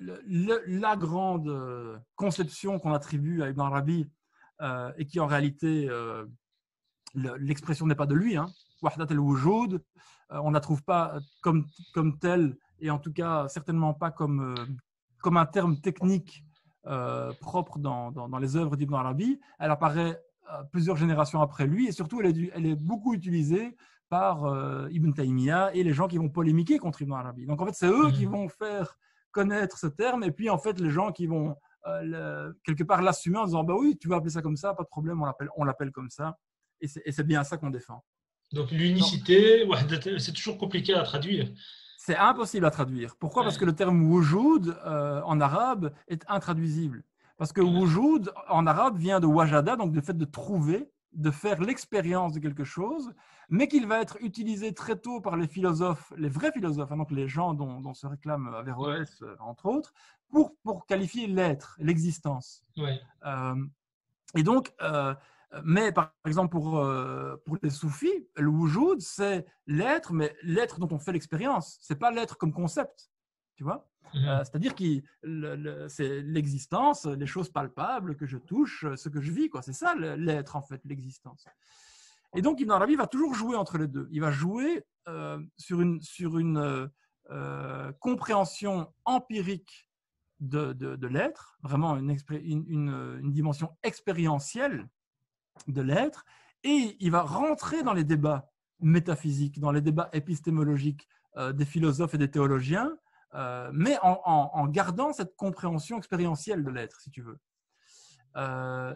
la grande conception qu'on attribue à Ibn Arabi et qui en réalité, l'expression n'est pas de lui, hein, Wahdat al-Wujud, on ne la trouve pas comme, comme telle et en tout cas certainement pas comme, comme un terme technique propre dans, dans, les œuvres d'Ibn Arabi. Elle apparaît plusieurs générations après lui et surtout elle est, elle est beaucoup utilisée par euh, Ibn Taymiyyah et les gens qui vont polémiquer contre Ibn Arabi. Donc en fait, c'est eux qui mhm. vont faire connaître ce terme et puis en fait, les gens qui vont euh, quelque part l'assumer en disant bah oui, tu vas appeler ça comme ça, pas de problème, on l'appelle, on l'appelle comme ça. Et c'est bien ça qu'on défend. Donc l'unicité, c'est toujours compliqué à traduire. C'est impossible à traduire. Pourquoi? Parce que le terme wujud euh, en arabe est intraduisible. Parce que wujud en arabe vient de wajada, donc du fait de trouver, de faire l'expérience de quelque chose, mais qu'il va être utilisé très tôt par les philosophes, les vrais philosophes, hein, donc les gens dont, se réclame Averroès, euh, entre autres, pour, pour qualifier l'être, l'existence. Euh, et donc, euh, mais par exemple, pour, pour les soufis, le wujud, c'est l'être, mais l'être dont on fait l'expérience. C'est pas l'être comme concept. Tu vois? Mhm. C'est-à-dire que c'est l'existence, les choses palpables que je touche, ce que je vis. C'est ça l'être, en fait, l'existence. Et donc, Ibn Arabi va toujours jouer entre les deux. Il va jouer euh, sur une, sur une euh, euh, compréhension empirique de, de, l'être, vraiment une, une, une, dimension expérientielle de l'être, et il va rentrer dans les débats métaphysiques, dans les débats épistémologiques des philosophes et des théologiens, mais en, en, gardant cette compréhension expérientielle de l'être, si tu veux.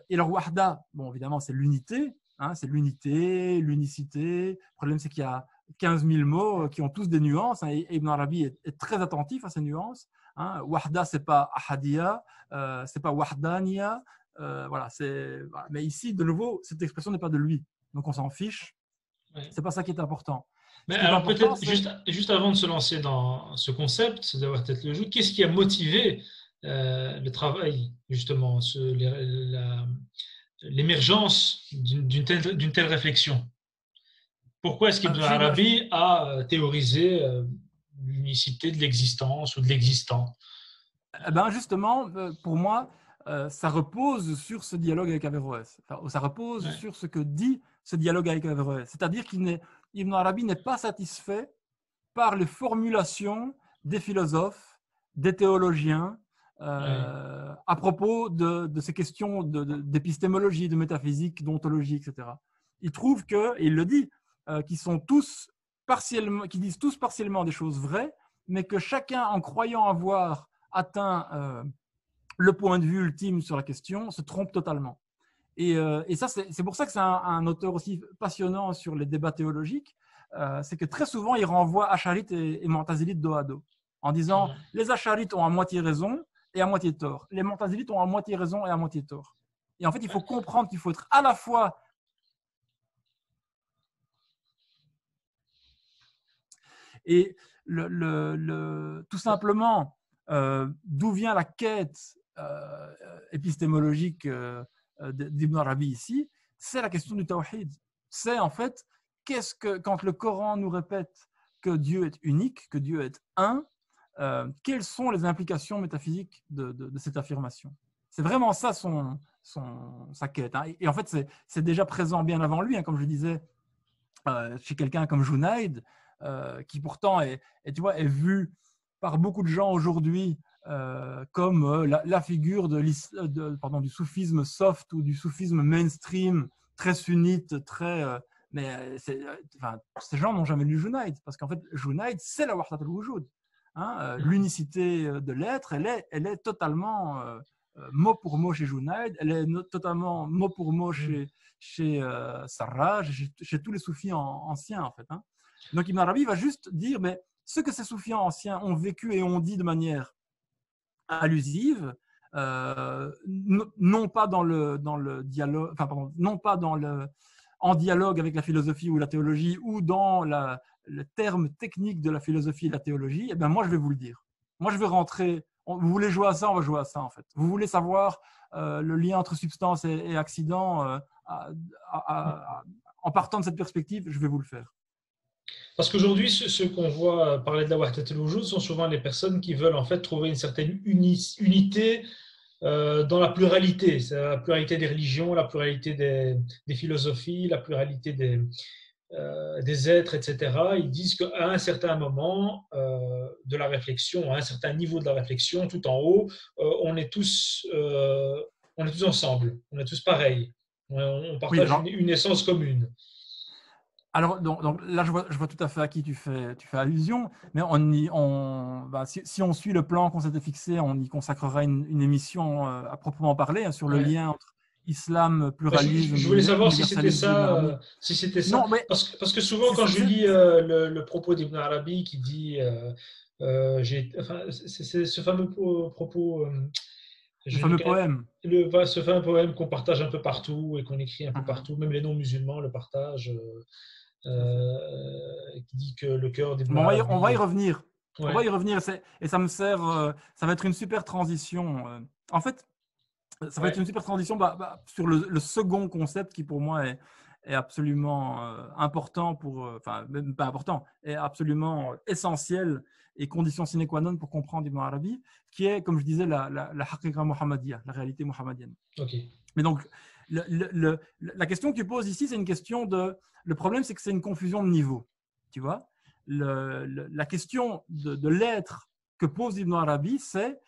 et leur wahda, bon, évidemment, c'est l'unité, Hein, c'est l'unité, l'unicité. Le problème, c'est qu'il y a 15 000 mots euh, qui ont tous des nuances. Hein, et Ibn Arabi est, très attentif à ces nuances. Hein. Wahda, c'est pas ahadiya, euh, c'est pas wahdaniya. Euh, voilà, c'est. Mais ici, de nouveau, cette expression n'est pas de lui, donc on s'en fiche. C'est pas ça qui est important. Mais alors peut-être juste, juste avant de se lancer dans ce concept d'avoir peut-être le jeu, qu'est-ce qui a motivé euh, le travail justement, l'émergence d'une telle, telle, réflexion? Pourquoi est-ce qu'Ibn Arabi a euh, théorisé euh, l'unicité de l'existence ou de l'existant? Eh ben Justement, euh, pour moi, ça repose sur ce dialogue avec Averroès. ça repose sur ce que dit ce dialogue avec Averroès. C'est-à-dire qu'Ibn Arabi n'est pas satisfait par les formulations des philosophes, des théologiens, euh, à propos de, ces questions d'épistémologie, de, métaphysique, d'ontologie, etc. Il trouve que, il le dit, euh, qu'ils sont tous qu'ils disent tous partiellement des choses vraies, mais que chacun, en croyant avoir atteint euh, le point de vue ultime sur la question, se trompe totalement. Et, ça, c'est pour ça que c'est un, auteur aussi passionnant sur les débats théologiques. c'est que très souvent, il renvoie Acharit et, et Montazilite dos à dos, en disant les Acharites ont à moitié raison, et à moitié tort. Les mentalités ont à moitié raison et à moitié tort. Et en fait, il faut comprendre qu'il faut être à la fois et le, tout simplement euh, d'où vient la quête euh, épistémologique euh, d'Ibn Arabi ici, c'est la question du tawhid. C'est en fait qu'est-ce que quand le Coran nous répète que Dieu est unique, que Dieu est un, euh, quelles sont les implications métaphysiques de, cette affirmation? C'est vraiment ça son, sa quête. Hein. Et, en fait, c'est déjà présent bien avant lui, hein, comme je disais, euh, chez quelqu'un comme Junaid, euh, qui pourtant est, tu vois, est vu par beaucoup de gens aujourd'hui comme la, figure de, pardon, du soufisme soft ou du soufisme mainstream, très sunnite, très... mais enfin, ces gens n'ont jamais lu Junaid, parce qu'en fait, Junaid, c'est la Wahdat al-Wujud. Hein, euh, l'unicité euh, de l'être, elle est, elle est totalement euh, mot pour mot chez Junaid, elle est totalement mot pour mot mm. chez, chez Sarraj, chez, tous les soufis anciens en fait. Hein. Donc Ibn Arabi va juste dire, mais ce que ces soufis anciens ont vécu et ont dit de manière allusive, non pas dans le, dans le dialogue, non pas dans le, en dialogue avec la philosophie ou la théologie ou dans le terme technique de la philosophie et la théologie, eh bien moi je vais vous le dire. Moi je vais rentrer. Vous voulez jouer à ça, on va jouer à ça en fait. Vous voulez savoir euh, le lien entre substance et, accident euh, en partant de cette perspective, je vais vous le faire. Parce qu'aujourd'hui, ceux, qu'on voit parler de la Wahdat al sont souvent les personnes qui veulent en fait trouver une certaine unité euh, dans la pluralité. La pluralité des religions, la pluralité des, philosophies, la pluralité des, euh, des êtres, etc. Ils disent qu'à un certain moment euh, de la réflexion, à un certain niveau de la réflexion, tout en haut, on, est tous, on est tous ensemble, on est tous pareils. On, partage une essence commune. Alors, donc, là, je vois, je vois, tout à fait à qui tu fais, tu fais allusion, mais on, y, on bah, si, on suit le plan qu'on s'était fixé, on y consacrera une, émission euh, à proprement parler hein, sur le lien entre islam, bah, pluralisme. je, voulais savoir si c'était ça. Euh, si c'était ça. Non, mais, parce, que, parce, que, souvent, quand je lis euh, le, propos d'Ibn Arabi qui dit. enfin, c'est ce fameux propos. Le fameux poème. Le, ce fameux poème qu'on partage un peu partout et qu'on écrit un peu ah. partout, même les non-musulmans le partagent. Euh, qui dit que le cœur des on, va y, on va y revenir. On va y revenir et ça me sert, euh, ça va être une super transition. Euh. En fait, ça va être une super transition bah, bah, sur le, second concept qui pour moi est, est absolument important pour, enfin même pas important, est absolument essentiel et condition sine qua non pour comprendre Ibn Arabi, qui est, comme je disais, la, la, la la réalité muhammadienne. Mais donc, la question que tu poses ici, c'est une question de. Le problème, c'est que c'est une confusion de niveau. Tu vois? La question de, l'être que pose Ibn Arabi, c'est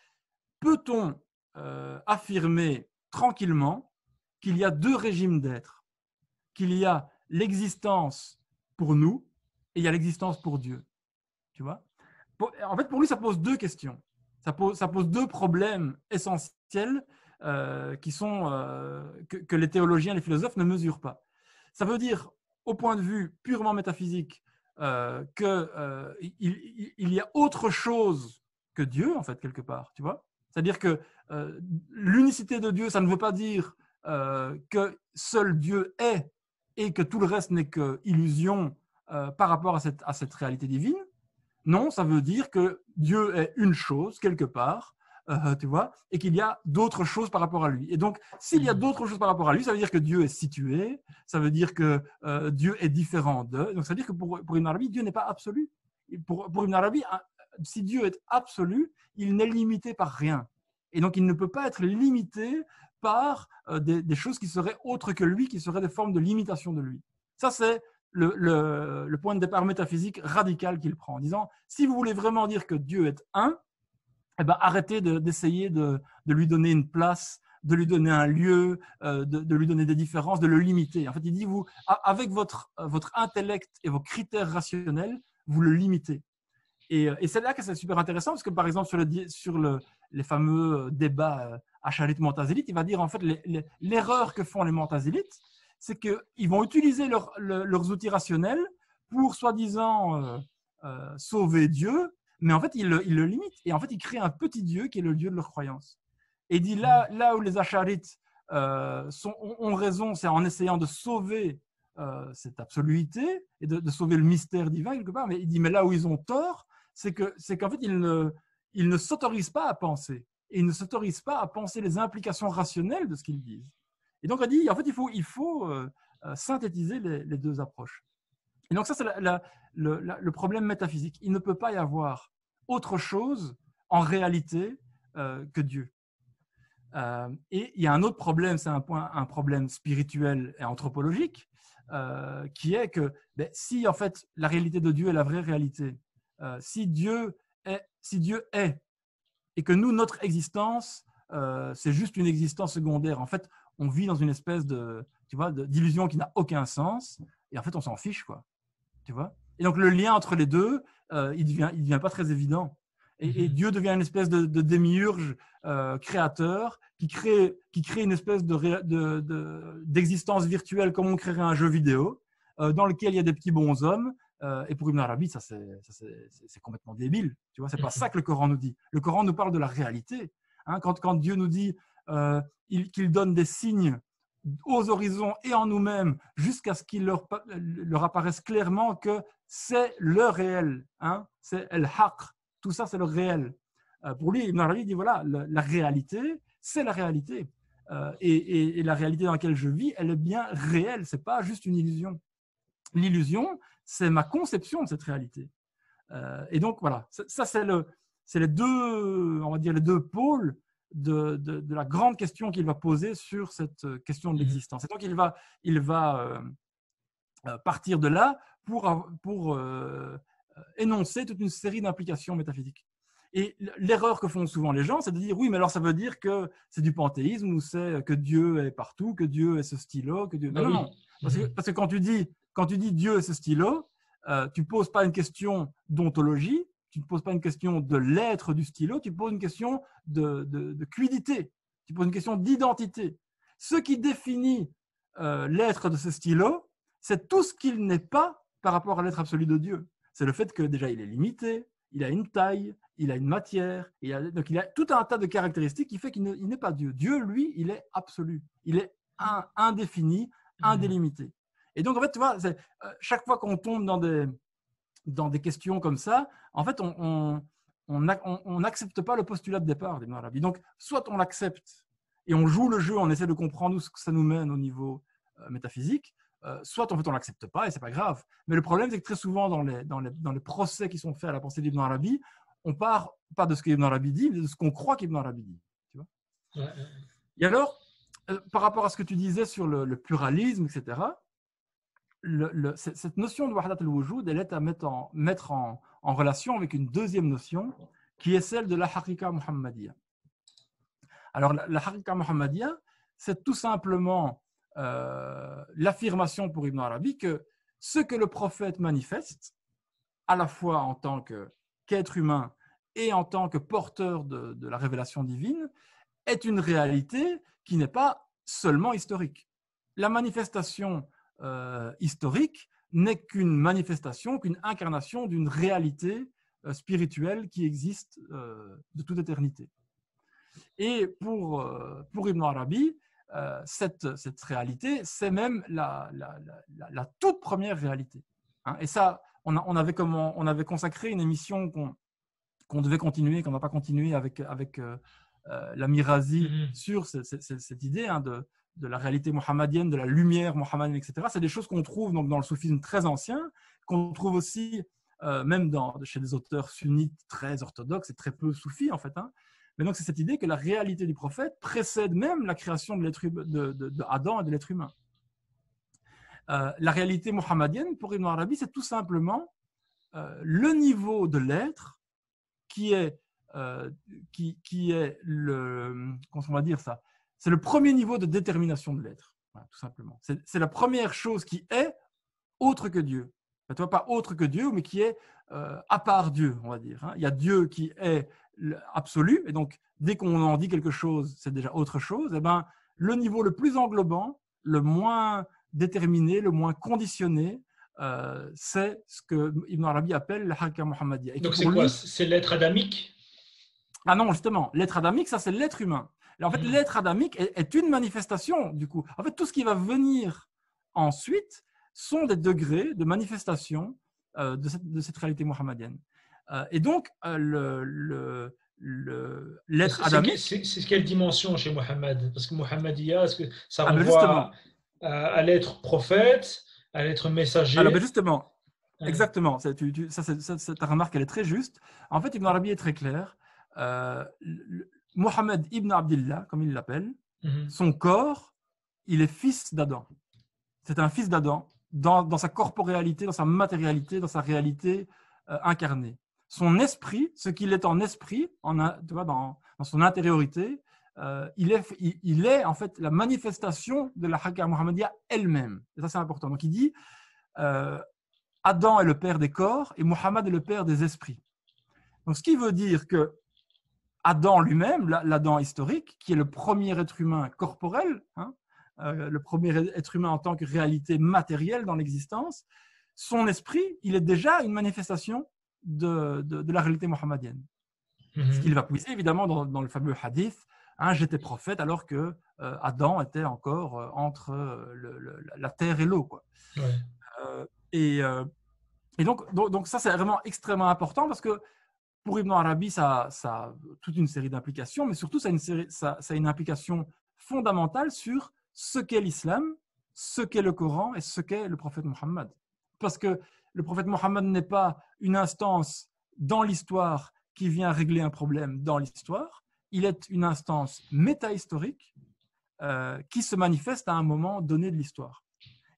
peut-on euh, affirmer tranquillement qu'il y a deux régimes d'être Qu'il y a l'existence pour nous et il y a l'existence pour Dieu. Tu vois? En fait, pour lui, ça pose deux questions. Ça pose, ça pose deux problèmes essentiels euh, qui sont, euh, que, les théologiens, les philosophes ne mesurent pas. Ça veut dire, au point de vue purement métaphysique, euh, qu'il euh, il, y a autre chose que Dieu, en fait, quelque part, tu vois C'est-à-dire que l'unicité de Dieu, ça ne veut pas dire que seul Dieu est et que tout le reste n'est que illusion par rapport à cette, à cette réalité divine. Non, ça veut dire que Dieu est une chose, quelque part, euh, tu vois, et qu'il y a d'autres choses par rapport à lui. Et donc, s'il y a d'autres choses par rapport à lui, ça veut dire que Dieu est situé, ça veut dire que euh, Dieu est différent d'eux. Donc, ça veut dire que pour, pour Ibn Arabi, Dieu n'est pas absolu. Pour, pour Ibn Arabi, si Dieu est absolu, il n'est limité par rien. Et donc, il ne peut pas être limité par euh, des, choses qui seraient autres que lui, qui seraient des formes de limitation de lui. Ça, c'est le, le, le, point de départ métaphysique radical qu'il prend, en disant, si vous voulez vraiment dire que Dieu est un, eh ben, arrêtez d'essayer de, lui donner une place, de lui donner un lieu, euh, de, lui donner des différences, de le limiter. En fait, il dit, vous, avec votre, votre intellect et vos critères rationnels, vous le limitez. Et, euh, c'est là que c'est super intéressant, parce que par exemple, sur, le, sur le, les fameux euh, débats acharit-montazélites, il va dire en fait l'erreur que font les montazélites, c'est qu'ils vont utiliser leurs outils rationnels pour soi-disant sauver Dieu, mais en fait, il le, il limite. Et en fait, il crée un petit Dieu qui est le Dieu de leur croyance. Et il dit là, mm. là où les acharites euh, ont, raison, c'est en essayant de sauver euh, cette absoluité et de, sauver le mystère divin quelque part. Mais il dit, mais là où ils ont tort, c'est que c'est qu'en fait, ils ne, ils ne s'autorisent pas à penser. Et ils ne s'autorisent pas à penser les implications rationnelles de ce qu'ils disent. Et donc, il dit, en fait, il faut, il faut euh, synthétiser les, les deux approches. Et donc ça, c'est le, problème métaphysique. Il ne peut pas y avoir autre chose en réalité euh, que Dieu. Euh, et il y a un autre problème, c'est un, problème spirituel et anthropologique, euh, qui est que ben, si en fait la réalité de Dieu est la vraie réalité, si Dieu est, si Dieu est, et que nous notre existence c'est juste une existence secondaire, en fait on vit dans une espèce de, tu vois, d'illusion qui n'a aucun sens, et en fait on s'en fiche quoi vois Et donc le lien entre les deux, euh, il ne devient, il devient pas très évident. Et, mhm. Dieu devient une espèce de, démiurge euh, créateur qui crée, qui crée une espèce d'existence de, virtuelle comme on créerait un jeu vidéo euh, dans lequel il y a des petits bons hommes. et pour Ibn Arabi, ça c'est complètement débile. Tu vois, c'est pas mhm. ça que le Coran nous dit. Le Coran nous parle de la réalité. Hein, quand, quand Dieu nous dit qu'il donne des signes aux horizons et en nous-mêmes jusqu'à ce qu'il leur, leur, apparaisse clairement que c'est le réel, hein? c'est el haq, tout ça c'est le réel. Euh, pour lui, Ibn dit voilà, la, réalité, c'est la réalité. Euh, et, la réalité dans laquelle je vis, elle est bien réelle, c'est pas juste une illusion. L'illusion, c'est ma conception de cette réalité. Euh, et donc voilà, ça c'est le, les deux, on va dire les deux pôles de, de, la grande question qu'il va poser sur cette question de mmh l'existence. Et donc il va, il va euh, euh, partir de là pour, pour énoncer toute une série d'implications métaphysiques. Et l'erreur que font souvent les gens, c'est de dire oui, mais alors ça veut dire que c'est du panthéisme ou c'est que Dieu est partout, que Dieu est ce stylo, que Dieu. Non, non, non. Parce que, parce que, quand tu dis quand tu dis Dieu est ce stylo, euh, tu poses pas une question d'ontologie, tu ne poses pas une question de l'être du stylo, tu poses une question de, de, de cuidité, tu poses une question d'identité. Ce qui définit euh, l'être de ce stylo, c'est tout ce qu'il n'est pas par rapport à l'être absolu de Dieu. C'est le fait que déjà il est limité, il a une taille, il a une matière, il a, donc il a tout un tas de caractéristiques qui fait qu'il n'est pas Dieu. Dieu, lui, il est absolu, il est un, indéfini, mmh. indélimité. Et donc, en fait, tu vois, euh, chaque fois qu'on tombe dans des, dans des questions comme ça, en fait, on n'accepte pas le postulat de départ d'Ibn Arabi. Donc, soit on l'accepte et on joue le jeu, on essaie de comprendre où ça nous mène au niveau euh, métaphysique, euh, soit en fait on l'accepte pas et c'est pas grave. Mais le problème, c'est que très souvent dans les, dans les, dans les procès qui sont faits à la pensée d'Ibn Arabi, on part pas de ce qu'Ibn Arabi dit, mais de ce qu'on croit qu'Ibn Arabi dit. Tu vois Et alors, par rapport à ce que tu disais sur le, le pluralisme, etc., cette notion de Wahdat al-Wujud, elle est à mettre, en, relation avec une deuxième notion qui est celle de la Harika. Alors, la, la Harika c'est tout simplement euh, l'affirmation pour Ibn Arabi que ce que le prophète manifeste, à la fois en tant qu'être humain et en tant que porteur de, de la révélation divine, est une réalité qui n'est pas seulement historique. La manifestation euh, historique n'est qu'une manifestation, qu'une incarnation d'une réalité euh, spirituelle qui existe euh, de toute éternité. Et pour, pour Ibn Arabi, cette, cette, réalité, c'est même la, la, la, toute première réalité. Hein. Et ça, on, on, avait comment, on avait consacré une émission qu'on devait continuer, qu'on n'a pas continué avec, avec la Mirazi mm-hmm. sur cette, cette, idée hein, de, de la réalité mohammedienne, de la lumière mohammedienne, etc. C'est des choses qu'on trouve donc, dans le soufisme très ancien, qu'on trouve aussi euh, même chez des auteurs sunnites très orthodoxes et très peu soufis en fait. Hein. Mais donc c'est cette idée que la réalité du prophète précède même la création de, l'être, de, Adam et de l'être humain. Euh, la réalité mohammedienne pour Ibn Arabi, c'est tout simplement euh, le niveau de l'être qui est, qui, qui, est le, comment on va dire ça, c'est le premier niveau de détermination de l'être, tout simplement. C'est la première chose qui est autre que Dieu. Pas autre que Dieu, mais qui est euh, à part Dieu, on va dire. Hein. Il y a Dieu qui est absolu, et donc dès qu'on en dit quelque chose, c'est déjà autre chose. Et eh ben, le niveau le plus englobant, le moins déterminé, le moins conditionné, euh, c'est ce que Ibn Arabi appelle le Hakka Muhammadiyya. Donc c'est quoi? C'est l'être adamique? Ah non, justement, l'être adamique, ça c'est l'être humain en fait, mm. l'être adamique est, une manifestation, du coup. En fait, tout ce qui va venir ensuite sont des degrés de manifestation euh, de, cette, réalité mohammedienne. Euh, et donc, euh, le, le, l'être adamique. C'est, quelle dimension chez Mohammed? Parce que Mohammediya, est-ce que ça ah, ben renvoie à, l'être prophète, à l'être messager Alors, ben justement, exactement. Ça, ta remarque, elle est très juste. En fait, Ibn Arabi est très clair. Mohammed ibn Abdullah, comme il l'appelle, mhm. son corps, il est fils d'Adam. C'est un fils d'Adam dans, sa corporéalité, dans sa matérialité, dans sa réalité euh, incarnée. Son esprit, ce qu'il est en esprit, en, dans, son intériorité, euh, il, est, il, est en fait la manifestation de la Hakka Muhammadiyya elle-même. Et ça, c'est important. Donc, il dit euh, Adam est le père des corps et Muhammad est le père des esprits. Donc, ce qui veut dire que Adam lui-même, l'Adam historique, qui est le premier être humain corporel, hein, euh, le premier être humain en tant que réalité matérielle dans l'existence, son esprit, il est déjà une manifestation de, de, la réalité mohammedienne. Mhm. Ce qu'il va puiser évidemment dans, le fameux hadith, hein, j'étais prophète alors que euh, Adam était encore euh, entre la terre et l'eau. et, et donc, donc, donc, ça, c'est vraiment extrêmement important parce que pour Ibn Arabi, ça, ça a toute une série d'implications, mais surtout, ça a, une ça, ça une implication fondamentale sur ce qu'est l'islam, ce qu'est le Coran et ce qu'est le prophète Mohammed. Parce que le prophète Mohammed n'est pas une instance dans l'histoire qui vient régler un problème dans l'histoire, il est une instance métahistorique euh, qui se manifeste à un moment donné de l'histoire.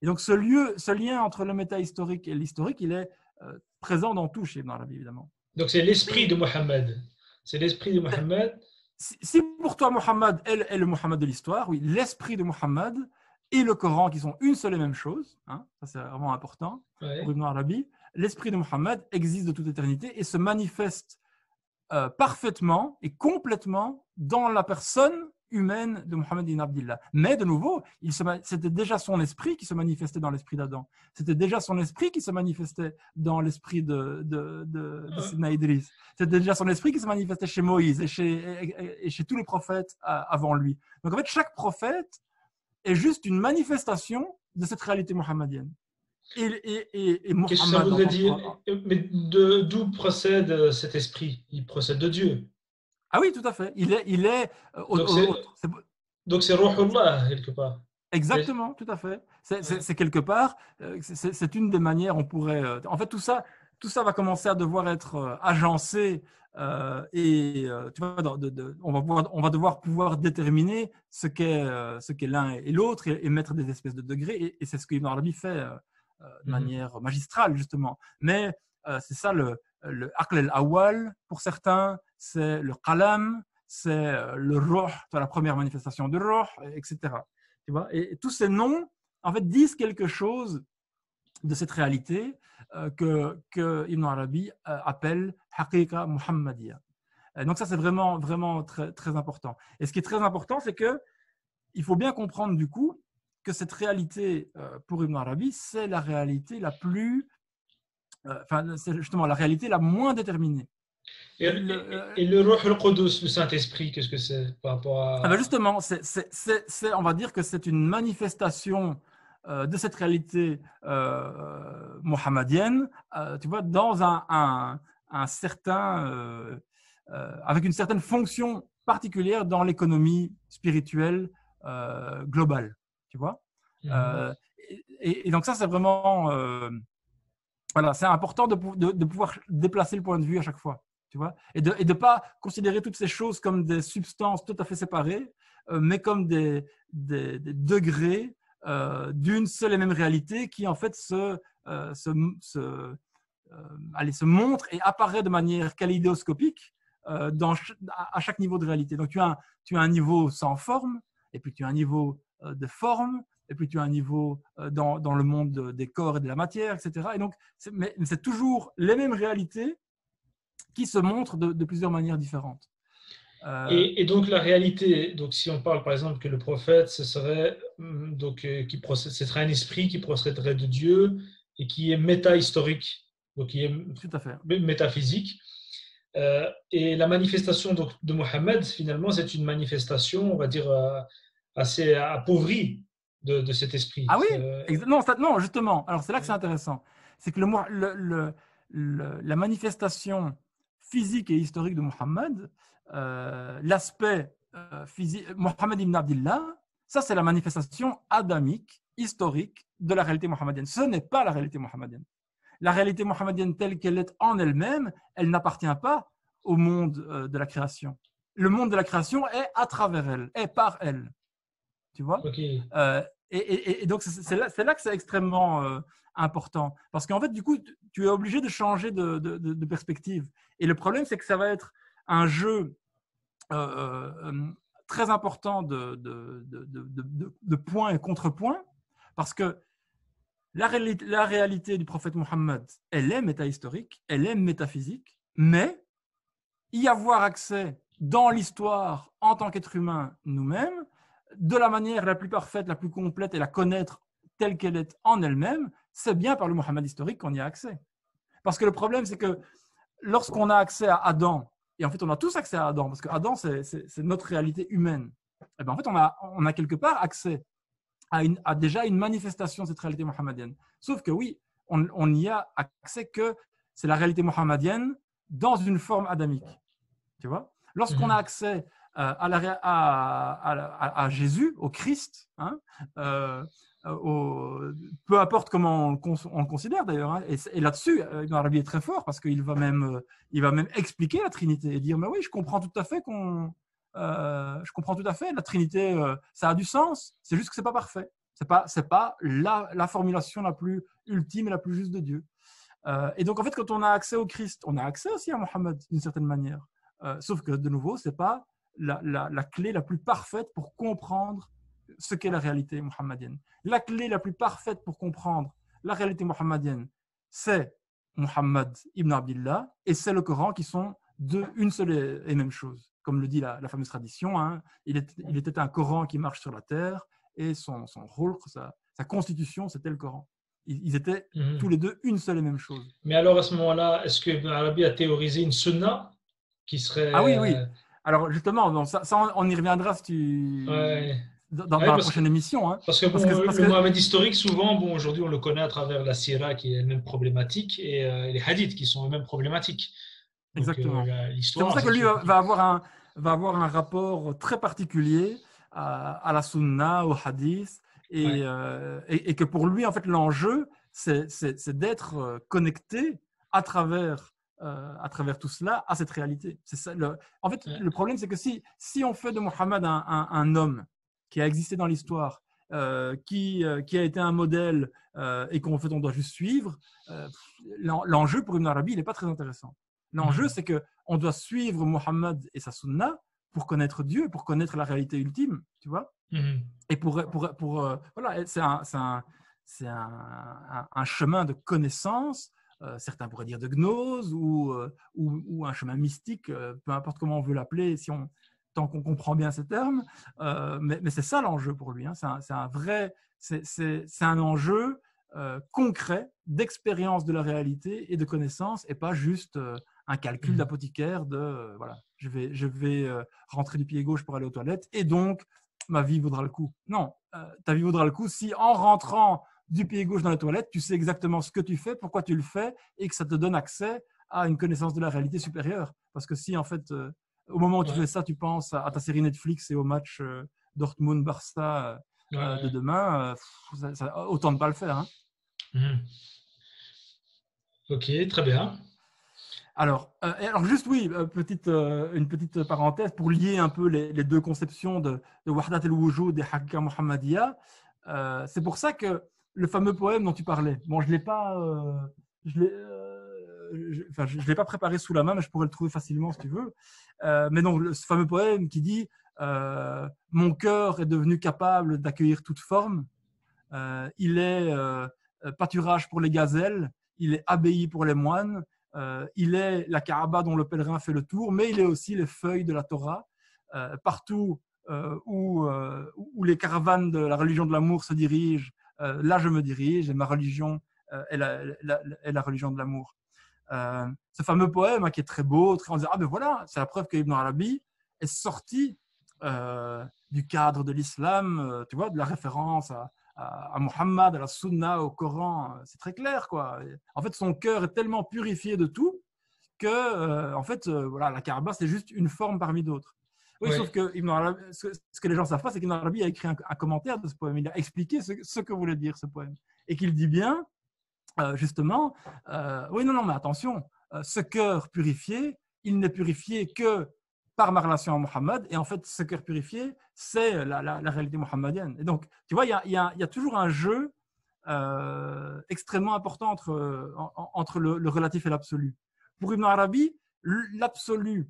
Et donc ce, lieu, ce lien entre le métahistorique et l'historique, il est euh, présent dans tout chez Ibn Arabi, évidemment. Donc c'est l'esprit de Mohammed. C'est l'esprit de Mohammed. Si pour toi Mohammed est le Mohammed de l'histoire, oui, l'esprit de Mohammed et le Coran qui sont une seule et même chose, hein, ça c'est vraiment important pour Ibn Arabi, l'esprit de Mohammed existe de toute éternité et se manifeste euh, parfaitement et complètement dans la personne humaine de Mohammed ibn Abdillah. Mais de nouveau, c'était déjà son esprit qui se manifestait dans l'esprit d'Adam. C'était déjà son esprit qui se manifestait dans l'esprit de, de, de, de Idris. C'était déjà son esprit qui se manifestait chez Moïse et chez, et, chez tous les prophètes euh, avant lui. Donc en fait, chaque prophète est juste une manifestation de cette réalité mohammedienne. Et, et, et, Qu'est-ce que ça voudrait dire Mais d'où procède cet esprit? Il procède de Dieu. Ah oui, tout à fait. Il est. Il est donc c'est Ruhullah, quelque part. Exactement, tout à fait. C'est quelque part, euh, c'est une des manières, on pourrait. Euh, en fait, tout ça, tout ça va commencer à devoir être euh, agencé et tu vois, on, va on va devoir pouvoir déterminer ce qu'est ce qu'est l'un et l'autre et, mettre des espèces de degrés. Et, c'est ce que Ibn Arabi fait de mhm. manière magistrale, justement. Mais c'est ça le, le aql al-awwal pour certains, c'est le qalam, c'est le ruh, la première manifestation du ruh, etc. Tu vois et, tous ces noms, en fait, disent quelque chose de cette réalité que, que Ibn Arabi appelle haqiqa muhammadiyya. Donc ça, c'est vraiment, vraiment très, important. Et ce qui est très important, c'est que il faut bien comprendre du coup que cette réalité euh, pour Ibn Arabi, c'est la réalité la plus, euh, enfin, c'est justement la réalité la moins déterminée. Et le, euh, et le Ruh al-Qudus, le Saint-Esprit, qu'est-ce que c'est par rapport à. Ah ben justement, c'est, on va dire que c'est une manifestation de cette réalité euh, mohammedienne, tu vois, dans un, un, un certain, avec une certaine fonction particulière dans l'économie spirituelle globale tu vois. Mmh. Euh, et, donc ça, c'est vraiment, euh, voilà, c'est important de, de, pouvoir déplacer le point de vue à chaque fois, tu vois, et de ne pas considérer toutes ces choses comme des substances tout à fait séparées, euh, mais comme des, degrés d'une seule et même réalité qui en fait se, se montre et apparaît de manière kaléidoscopique à chaque niveau de réalité. Donc tu as, tu as un niveau sans forme, et puis tu as un niveau euh, de forme, et puis tu as un niveau euh, dans, dans, le monde des corps et de la matière, etc. Et donc, mais c'est toujours les mêmes réalités qui se montrent de, plusieurs manières différentes. Euh, et, donc la réalité, donc si on parle par exemple que le prophète, ce serait hum, donc qui procède, ce serait un esprit qui procéderait de Dieu et qui est méta-historique, donc qui est Tout à fait. métaphysique. et la manifestation donc, de Mohammed, finalement, c'est une manifestation, on va dire, assez appauvri de, de cet esprit. Ah oui euh, non, non, justement. Alors c'est là que c'est intéressant. C'est que le, le, le, la manifestation physique et historique de Mohammed, euh, l'aspect euh, physique, Mohammed ibn Abdillah, ça c'est la manifestation adamique, historique de la réalité mohammedienne. Ce n'est pas la réalité mohammedienne. La réalité mohammedienne telle qu'elle est en elle-même, elle, n'appartient pas au monde de la création. Le monde de la création est à travers elle, est par elle. Tu vois? Euh, et, et, donc, c'est là, là, que c'est extrêmement euh, important. Parce qu'en fait, du coup, tu es obligé de changer de, perspective. Et le problème, c'est que ça va être un jeu euh, très important de, points et contrepoints. Parce que la, la réalité du prophète Mohammed, elle est métahistorique, elle est métaphysique, mais y avoir accès dans l'histoire en tant qu'être humain nous-mêmes, de la manière la plus parfaite, la plus complète et la connaître telle qu'elle est en elle-même, c'est bien par le Mohammed historique qu'on y a accès. Parce que le problème, c'est que lorsqu'on a accès à Adam, et en fait on a tous accès à Adam, parce que Adam c'est notre réalité humaine, et eh bien en fait on a, on a quelque part accès à, une, à, déjà une manifestation de cette réalité mohammedienne. Sauf que oui, on n'y a accès que c'est la réalité mohammedienne dans une forme adamique. Tu vois? Lorsqu'on mhm. a accès euh, à, à, à, Jésus, au Christ, hein, euh, au, peu importe comment on, le considère d'ailleurs. Hein. et, là-dessus, Ibn Arabi est très fort parce qu'il va même, il va même expliquer la Trinité et dire, mais oui, je comprends tout à fait qu'on, je comprends tout à fait, la Trinité, ça a du sens. C'est juste que c'est pas parfait. C'est pas, c'est pas la, la, formulation la plus ultime et la plus juste de Dieu. et donc en fait, quand on a accès au Christ, on a accès aussi à Mohammed d'une certaine manière. sauf que de nouveau, c'est pas la, clé la plus parfaite pour comprendre ce qu'est la réalité muhammadienne. La clé la plus parfaite pour comprendre la réalité muhammadienne, c'est Muhammad ibn Abdullah et c'est le Coran qui sont deux, une seule et même chose. Comme le dit la, fameuse tradition, hein. il, était un Coran qui marche sur la terre et son, son rôle, sa, constitution, c'était le Coran. Ils, étaient mhm. tous les deux une seule et même chose. Mais alors à ce moment-là, est-ce que Ibn Arabi a théorisé une sunna qui serait. Ah oui, oui. Alors justement, ça, on y reviendra si tu... dans, la prochaine émission. Hein. Parce que, le Mohamed historique, souvent, bon, aujourd'hui, on le connaît à travers la Sierra qui est elle-même problématique et euh, les hadiths qui sont eux-mêmes problématiques. Exactement. Euh, c'est pour ça que lui va avoir, un, va avoir un rapport très particulier à, la sunna, au hadith, euh, et, et, que pour lui, en fait, l'enjeu, c'est d'être connecté à travers euh, à travers tout cela à cette réalité. C'est ça, le... En fait, le problème, c'est que si, si on fait de Mohammed un, un, homme qui a existé dans l'histoire, euh, qui, euh, qui a été un modèle et qu'en fait on doit juste suivre, l'enjeu pour Ibn Arabi, il n'est pas très intéressant. L'enjeu, mhm. c'est que on doit suivre Mohammed et sa sunna pour connaître Dieu, pour connaître la réalité ultime, tu vois. Mhm. Et pour, pour, pour voilà, c'est un, un, un, un, chemin de connaissance euh, certains pourraient dire de gnose ou, euh, ou, un chemin mystique, euh, peu importe comment on veut l'appeler, si on, tant qu'on comprend bien ces termes. mais, mais c'est ça l'enjeu pour lui. Hein. C'est un, vrai, c'est un enjeu concret d'expérience de la réalité et de connaissance et pas juste un calcul mmh. d'apothicaire de voilà, je vais, je vais rentrer du pied gauche pour aller aux toilettes et donc ma vie vaudra le coup. Non, ta vie vaudra le coup si en rentrant du pied gauche dans la toilette, tu sais exactement ce que tu fais, pourquoi tu le fais, et que ça te donne accès à une connaissance de la réalité supérieure. Parce que si, en fait, euh, au moment où tu fais ça, tu penses à, ta série Netflix et au match euh, Dortmund-Barça euh, de demain, autant ne pas le faire. Hein. Mhm. Ok, très bien. Alors, alors juste oui, petite, une petite parenthèse pour lier un peu les, deux conceptions de, de Wahdat el-Wujud et Hakka Muhammadiyya. c'est pour ça que le fameux poème dont tu parlais. Bon, je l'ai pas, euh, je euh, enfin, je, l'ai pas préparé sous la main, mais je pourrais le trouver facilement si tu veux. Euh, mais donc, ce fameux poème qui dit Mon cœur est devenu capable d'accueillir toute forme. il est pâturage pour les gazelles. Il est abbaye pour les moines. il est la Kaaba dont le pèlerin fait le tour, mais il est aussi les feuilles de la Torah. partout où, les caravanes de la religion de l'amour se dirigent, euh, là je me dirige et ma religion euh, est la, religion de l'amour. Euh, ce fameux poème hein, qui est très beau, très, on dit, ah ben voilà, c'est la preuve que Ibn Arabi est sorti du cadre de l'islam, tu vois, de la référence à, à, Muhammad, à la Sunna, au Coran, c'est très clair, quoi. En fait, son cœur est tellement purifié de tout que, en fait, voilà, la Kaaba, c'est juste une forme parmi d'autres. Oui, sauf que ce, que les gens savent pas, c'est qu'Ibn Arabi a écrit un, commentaire de ce poème. Il a expliqué ce, que voulait dire ce poème. Et qu'il dit bien, euh, justement, euh, oui, non, non, mais attention, euh, ce cœur purifié, il n'est purifié que par ma relation à Mohammed. Et en fait, ce cœur purifié, c'est la, réalité mohammedienne. Et donc, tu vois, il y a, toujours un jeu extrêmement important entre, le, relatif et l'absolu. Pour Ibn Arabi, l'absolu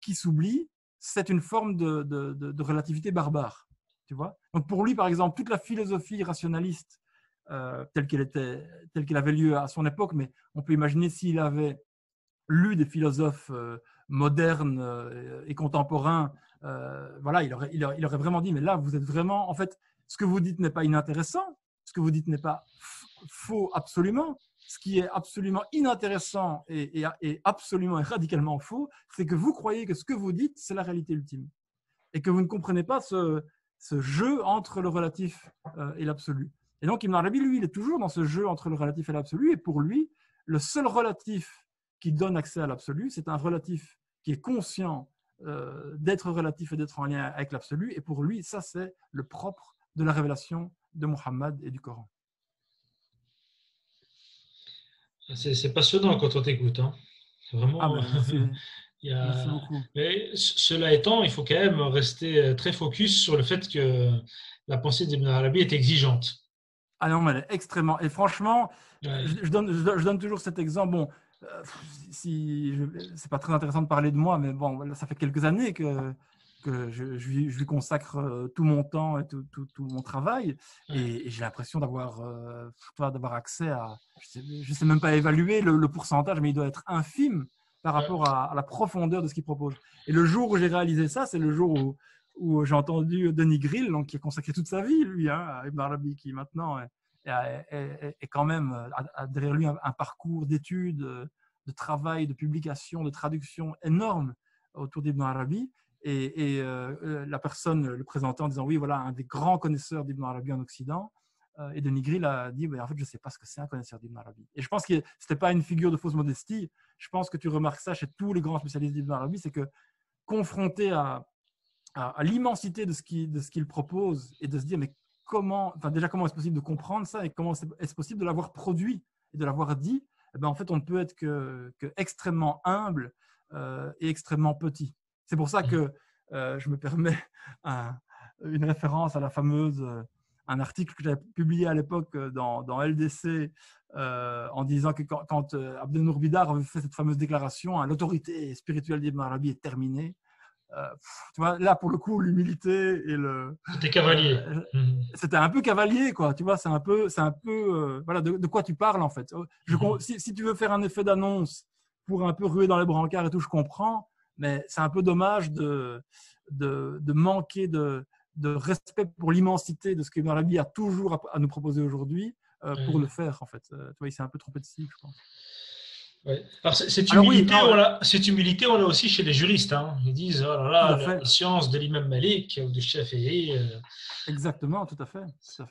qui s'oublie, c'est une forme de, relativité barbare. Tu vois Donc pour lui, par exemple, toute la philosophie rationaliste euh, telle qu'elle était, telle qu'elle avait lieu à son époque, mais on peut imaginer s'il avait lu des philosophes euh, modernes et contemporains, voilà, il aurait, vraiment dit, mais là, vous êtes vraiment, en fait, ce que vous dites n'est pas inintéressant, ce que vous dites n'est pas faux absolument, ce qui est absolument inintéressant et, absolument et radicalement faux, c'est que vous croyez que ce que vous dites, c'est la réalité ultime. Et que vous ne comprenez pas ce, jeu entre le relatif euh, et l'absolu. Et donc, Ibn Arabi, lui, il est toujours dans ce jeu entre le relatif et l'absolu. Et pour lui, le seul relatif qui donne accès à l'absolu, c'est un relatif qui est conscient euh, d'être relatif et d'être en lien avec l'absolu. Et pour lui, ça, c'est le propre de la révélation de Muhammad et du Coran. C'est passionnant quand on t'écoute. Hein. Vraiment. Ah ben, il y a... Mais cela étant, il faut quand même rester très focus sur le fait que la pensée d'Ibn Arabi est exigeante. Ah non, mais elle est extrêmement. Et franchement, je, donne, je, donne, toujours cet exemple. Bon, euh, si c'est pas très intéressant de parler de moi, mais bon, ça fait quelques années que, que je, je, lui, consacre euh, tout mon temps et tout, tout, mon travail. Et, j'ai l'impression d'avoir euh, d'avoir accès à. Je ne sais, même pas évaluer le, pourcentage, mais il doit être infime par rapport à, la profondeur de ce qu'il propose. Et le jour où j'ai réalisé ça, c'est le jour où, où j'ai entendu Denis Grill, qui a consacré toute sa vie, lui, hein, à Ibn Arabi, qui maintenant est, quand même a, derrière lui un, parcours d'études, de travail, de publication, de traduction énorme autour d'Ibn Arabi. Et, euh, euh, la personne le présentant en disant oui, voilà, un des grands connaisseurs d'Ibn Arabi en Occident. Euh, et Denis Grill a dit en fait, je ne sais pas ce que c'est un connaisseur d'Ibn Arabi. Et je pense que ce n'était pas une figure de fausse modestie. Je pense que tu remarques ça chez tous les grands spécialistes d'Ibn Arabi c'est que confronté à, l'immensité de ce qu'il propose et de se dire mais comment, enfin déjà comment est-ce possible de comprendre ça et comment est-ce possible de l'avoir produit et de l'avoir dit, eh ben, en fait on ne peut être que, extrêmement humble euh, et extrêmement petit. C'est pour ça que euh, je me permets une référence à la fameuse, euh, un article que j'avais publié à l'époque dans, dans, LDC en disant que quand, quand Abdel Nourbidar avait fait cette fameuse déclaration, hein, l'autorité spirituelle d'Ibn Arabi est terminée, euh, tu vois, là, pour le coup, l'humilité et le. C'était cavalier. Euh, mhm. C'était un peu cavalier, quoi. Tu vois, c'est un peu, c'est un peu, euh, voilà, de, quoi tu parles en fait. Je, mhm. si, si, tu veux faire un effet d'annonce pour un peu ruer dans les brancards et tout, je comprends, mais c'est un peu dommage de, de, de manquer de, de, respect pour l'immensité de ce que Ibn a toujours à, nous proposer aujourd'hui pour le faire, en fait. tu vois, il s'est un peu trompé de cible, je pense cette, humilité, on l'a, cette humilité, on l'a aussi chez les juristes. Hein. Ils disent oh là là, la science de l'imam Malik ou de Shafi'i. Euh, Exactement, tout à, fait,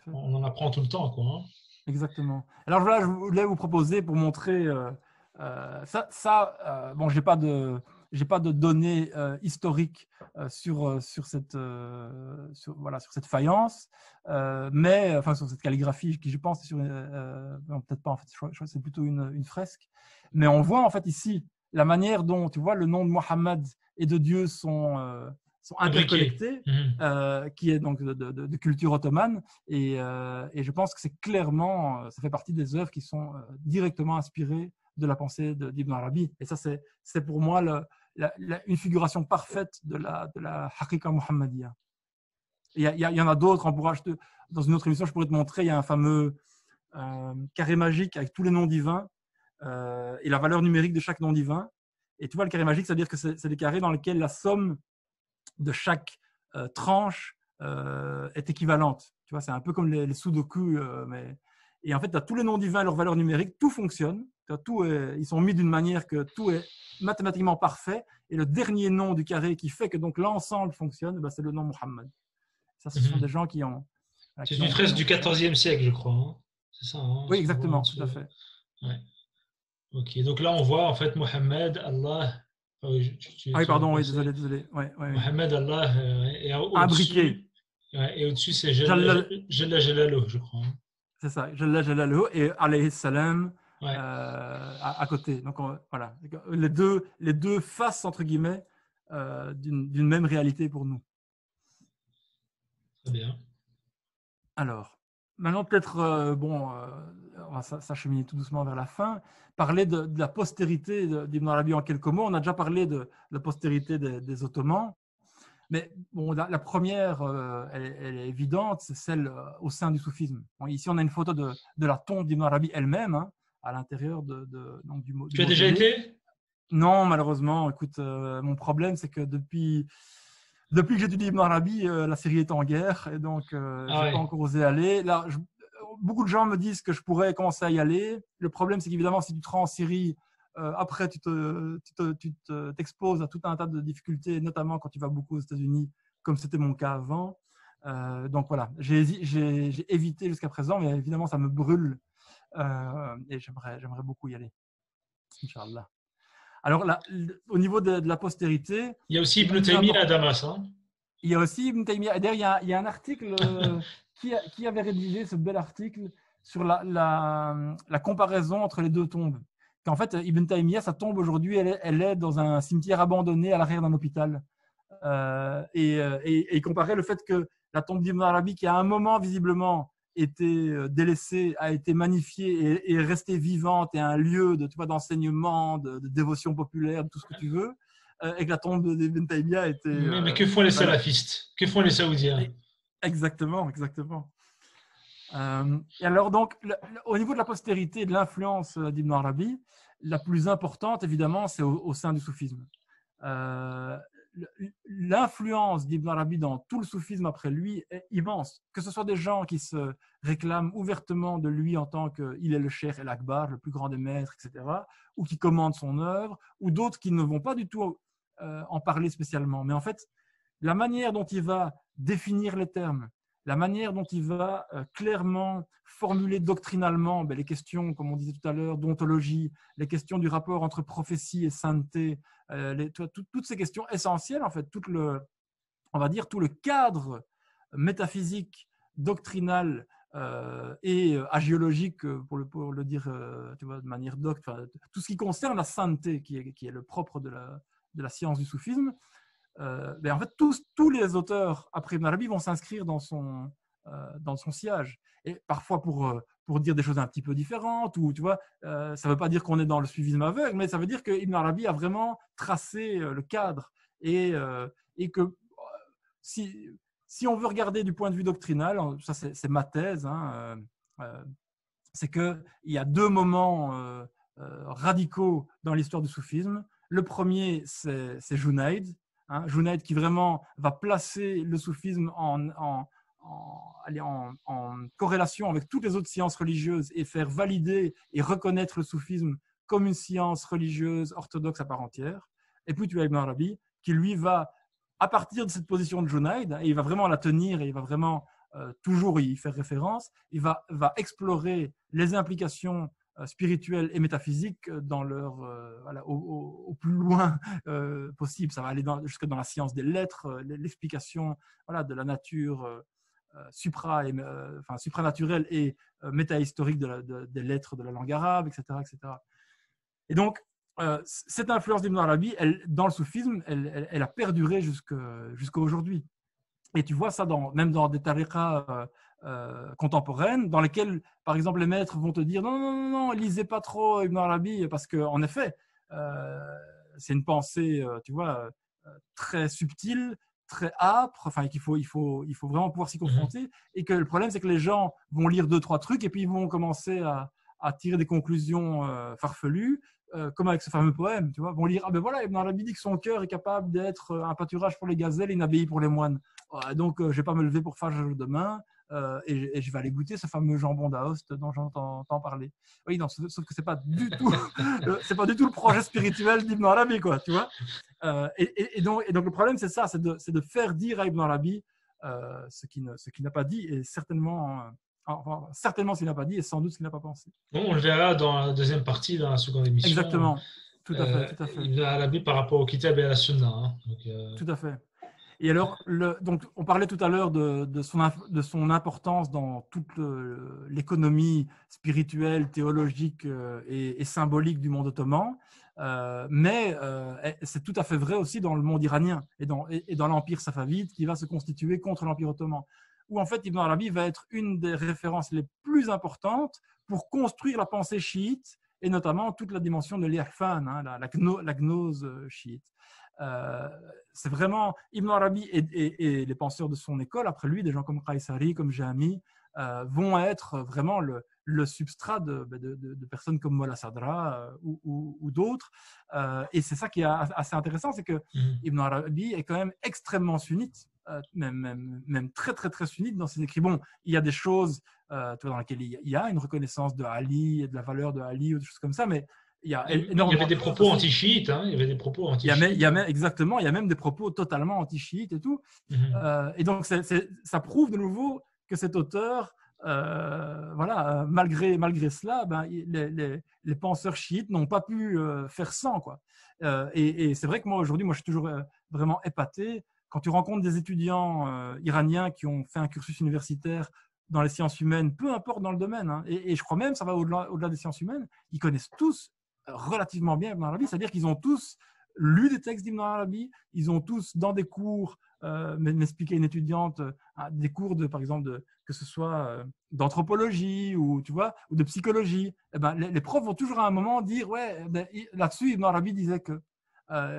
On en apprend tout le temps. Quoi, hein. Exactement. Alors voilà, je voulais vous proposer pour montrer euh, euh, ça. ça bon, j'ai pas de. J'ai pas de données historiques sur, sur, cette, sur, voilà, sur cette faïence, mais enfin sur cette calligraphie qui, je pense, sur peut-être pas en fait, c'est plutôt une, une fresque. Mais on voit en fait ici la manière dont, tu vois, le nom de Mohammed et de Dieu sont, euh, sont interconnectés, mhm. euh, qui est donc de, culture ottomane. Et, euh, et je pense que c'est clairement, ça fait partie des œuvres qui sont directement inspirées de la pensée d'Ibn Arabi. Et ça, c'est pour moi le, une figuration parfaite de la, de la Hakika Muhammadiyya. Il y, y, en a d'autres, dans une autre émission, je pourrais te montrer, il y a un fameux carré magique avec tous les noms divins euh, et la valeur numérique de chaque nom divin. Et tu vois, le carré magique, c'est-à-dire que c'est des carrés dans lesquels la somme de chaque euh, tranche euh, est équivalente. Tu vois, c'est un peu comme les, sudoku. mais... Et en fait, tu as tous les noms divins et leur valeur numérique, tout fonctionne. Tout ils sont mis d'une manière que tout est mathématiquement parfait. Et le dernier nom du carré qui fait que donc l'ensemble fonctionne, bah, c'est le nom Muhammad. Ça, ce sont mhm. des gens qui ont. C'est une fresque du 14e siècle, je crois. Hein. C'est ça. Hein, oui, exactement, tout à fait. Ouais. Ok, donc là on voit en fait Mohamed, Allah. ah oui, pardon, oui, désolé, désolé. Ouais, ouais, Mohamed, Allah. Euh, et et au-dessus, c'est Jalla Jalaluh, je crois. Hein. C'est ça, Jalla Jalaluh et alayhi salam euh, à, à, côté. Donc voilà, les deux, les deux faces, entre guillemets, euh, d'une même réalité pour nous. Très bien. Alors, Maintenant, peut-être, euh, bon, on va s'acheminer tout doucement vers la fin. Parler de, la postérité d'Ibn Arabi en quelques mots. On a déjà parlé de, la postérité des, Ottomans. Mais bon, la, première, euh, elle, est évidente, c'est celle au sein du soufisme. ici, on a une photo de, la tombe d'Ibn Arabi elle-même, hein, à l'intérieur de, donc, du, Tu as déjà été? Non, malheureusement. Écoute, mon problème, c'est que depuis depuis que j'étudie Ibn Arabi, euh, la série est en guerre et donc euh, ah je n'ai pas encore osé aller. Là, beaucoup de gens me disent que je pourrais commencer à y aller. Le problème, c'est qu'évidemment, si tu te rends en Syrie, euh, après, tu t'exposes te, à tout un tas de difficultés, notamment quand tu vas beaucoup aux États-Unis, comme c'était mon cas avant. donc voilà, j'ai évité jusqu'à présent, mais évidemment, ça me brûle et j'aimerais beaucoup y aller. Inch'Allah. Alors, là, au niveau de, la postérité. Il y a aussi Ibn Taymiyyah à Damas. Hein. Il y a aussi Ibn Taymiyyah. D'ailleurs, il, y a un article qui, qui, avait rédigé ce bel article sur la, la, comparaison entre les deux tombes. Qu'en fait, Ibn Taymiyyah, sa tombe aujourd'hui, elle, elle, est dans un cimetière abandonné à l'arrière d'un hôpital. Euh, et, et, et, comparait le fait que la tombe d'Ibn Arabi, qui à un moment visiblement été euh, délaissée, a été magnifiée et, est restée vivante et un lieu de, tu vois, d'enseignement, de, dévotion populaire, de tout ce que tu veux, euh, et que la tombe d'Ibn Taymiyyah était. Mais, mais, que font les salafistes? Que font les saoudiens? Exactement, exactement. et alors, donc, au niveau de la postérité et de l'influence d'Ibn Arabi, la plus importante, évidemment, c'est au, sein du soufisme. Euh, l'influence d'Ibn Arabi dans tout le soufisme après lui est immense. Que ce soit des gens qui se réclament ouvertement de lui en tant qu'il est le cher El Akbar, le plus grand des maîtres, etc., ou qui commandent son œuvre, ou d'autres qui ne vont pas du tout euh, en parler spécialement. Mais en fait, la manière dont il va définir les termes, la manière dont il va euh, clairement formuler doctrinalement ben, les questions, comme on disait tout à l'heure, d'ontologie, les questions du rapport entre prophétie et sainteté, euh, toutes ces questions essentielles, en fait, tout le, on va dire tout le cadre métaphysique, doctrinal euh, et agiologique, pour le, dire de manière docte, tout ce qui concerne la sainteté, qui est, le propre de la science du soufisme, euh, en fait, tous, les auteurs après Ibn Arabi vont s'inscrire dans son, euh, sillage. Et parfois pour, euh, pour dire des choses un petit peu différentes, ou tu vois, ça ne veut pas dire qu'on est dans le suivisme aveugle, mais ça veut dire que Ibn Arabi a vraiment tracé le cadre et, que si, on veut regarder du point de vue doctrinal, ça c'est ma thèse, hein, c'est qu'il y a deux moments radicaux dans l'histoire du soufisme. Le premier, c'est Junaid, Hein, Junaid qui vraiment va placer le soufisme en, en, en, corrélation avec toutes les autres sciences religieuses et faire valider et reconnaître le soufisme comme une science religieuse orthodoxe à part entière. Et puis tu as Ibn Arabi qui lui va, à partir de cette position de Junaid, et il va vraiment la tenir et il va vraiment euh, toujours y faire référence, il va, va explorer les implications spirituelle et métaphysique euh, dans leur, euh, au, plus loin possible. Ça va aller jusque dans la science des lettres, l'explication voilà, de la nature supra et, enfin, supranaturelle et métahistorique de des lettres de la langue arabe, etc. etc. Et donc, cette influence d'Ibn Arabi, elle, dans le soufisme, elle, elle, a perduré jusqu'à aujourd'hui. Et tu vois ça dans, même dans des tariqas euh, contemporaines dans lesquelles, par exemple, les maîtres vont te dire non, non, non, non lisez pas trop Ibn Arabi parce qu'en effet, euh, c'est une pensée, euh, tu vois, très subtile, très âpre, enfin qu'il faut, il faut, il faut vraiment pouvoir s'y mhm. confronter, et que le problème c'est que les gens vont lire deux trois trucs et puis ils vont commencer à, à tirer des conclusions farfelues, comme avec ce fameux poème, tu vois, vont lire ah ben voilà Ibn Arabi dit que son cœur est capable d'être un pâturage pour les gazelles et une abbaye pour les moines, donc je vais pas me lever pour faire demain. Euh, et, je vais aller goûter ce fameux jambon d'Aoste dont j'entends parler. Oui, non, sauf que c'est pas du tout, c'est pas du tout le projet spirituel d'Ibn Arabi, quoi, tu vois. Euh, et, donc, et, donc, le problème, c'est ça, c'est de, de, faire dire à Ibn Arabi euh, ce qu'il n'a pas dit et certainement, enfin, certainement ce qu'il n'a pas dit et sans doute ce qu'il n'a pas pensé. Bon, on le verra dans la deuxième partie, dans la seconde émission. Exactement. Tout à fait, tout à fait. Ibn Arabi par rapport au Kitab et à la Sunna. Hein. tout à fait. Et alors, donc, on parlait tout à l'heure de, de, son, de son importance dans toute l'économie spirituelle, théologique euh, et, symbolique du monde ottoman, euh, mais euh, c'est tout à fait vrai aussi dans le monde iranien et dans, et, dans l'empire safavide qui va se constituer contre l'empire ottoman, où en fait Ibn Arabi va être une des références les plus importantes pour construire la pensée chiite et notamment toute la dimension de l'irfan, hein, la, la, gnose chiite. Euh, c'est vraiment Ibn Arabi et, les penseurs de son école, après lui, des gens comme Qaisari, comme Jami, euh, vont être vraiment le, substrat ben, de, personnes comme Mola Sadra euh, ou, d'autres. et c'est ça qui est assez intéressant, c'est que mm-hmm. Ibn Arabi est quand même extrêmement sunnite, même, même, très très très sunnite dans ses écrits. Bon, il y a des choses dans lesquelles il y a une reconnaissance de Ali et de la valeur de Ali ou des choses comme ça, mais il y, a avait des propos anti-chiites. Hein, il y avait des propos anti Il y a, même, exactement, il y a même des propos totalement anti-chiites et tout. Mhm. Euh, et donc, ça prouve de nouveau que cet auteur, euh, voilà, malgré, malgré cela, ben, les, les, penseurs chiites n'ont pas pu euh, faire sans. Quoi. et, et c'est vrai que moi, aujourd'hui, moi, je suis toujours vraiment épaté quand tu rencontres des étudiants euh, iraniens qui ont fait un cursus universitaire dans les sciences humaines, peu importe dans le domaine, hein, et, je crois même ça va au-delà au des sciences humaines, ils connaissent tous relativement bien Ibn Arabi, c'est-à-dire qu'ils ont tous lu des textes d'Ibn Arabi, ils ont tous dans des cours, euh, m'expliquait une étudiante, euh, des cours de, par exemple, de, que ce soit euh, d'anthropologie ou tu vois, ou de psychologie, eh ben, les, profs vont toujours à un moment dire ouais, eh ben, là-dessus Ibn Arabi disait que.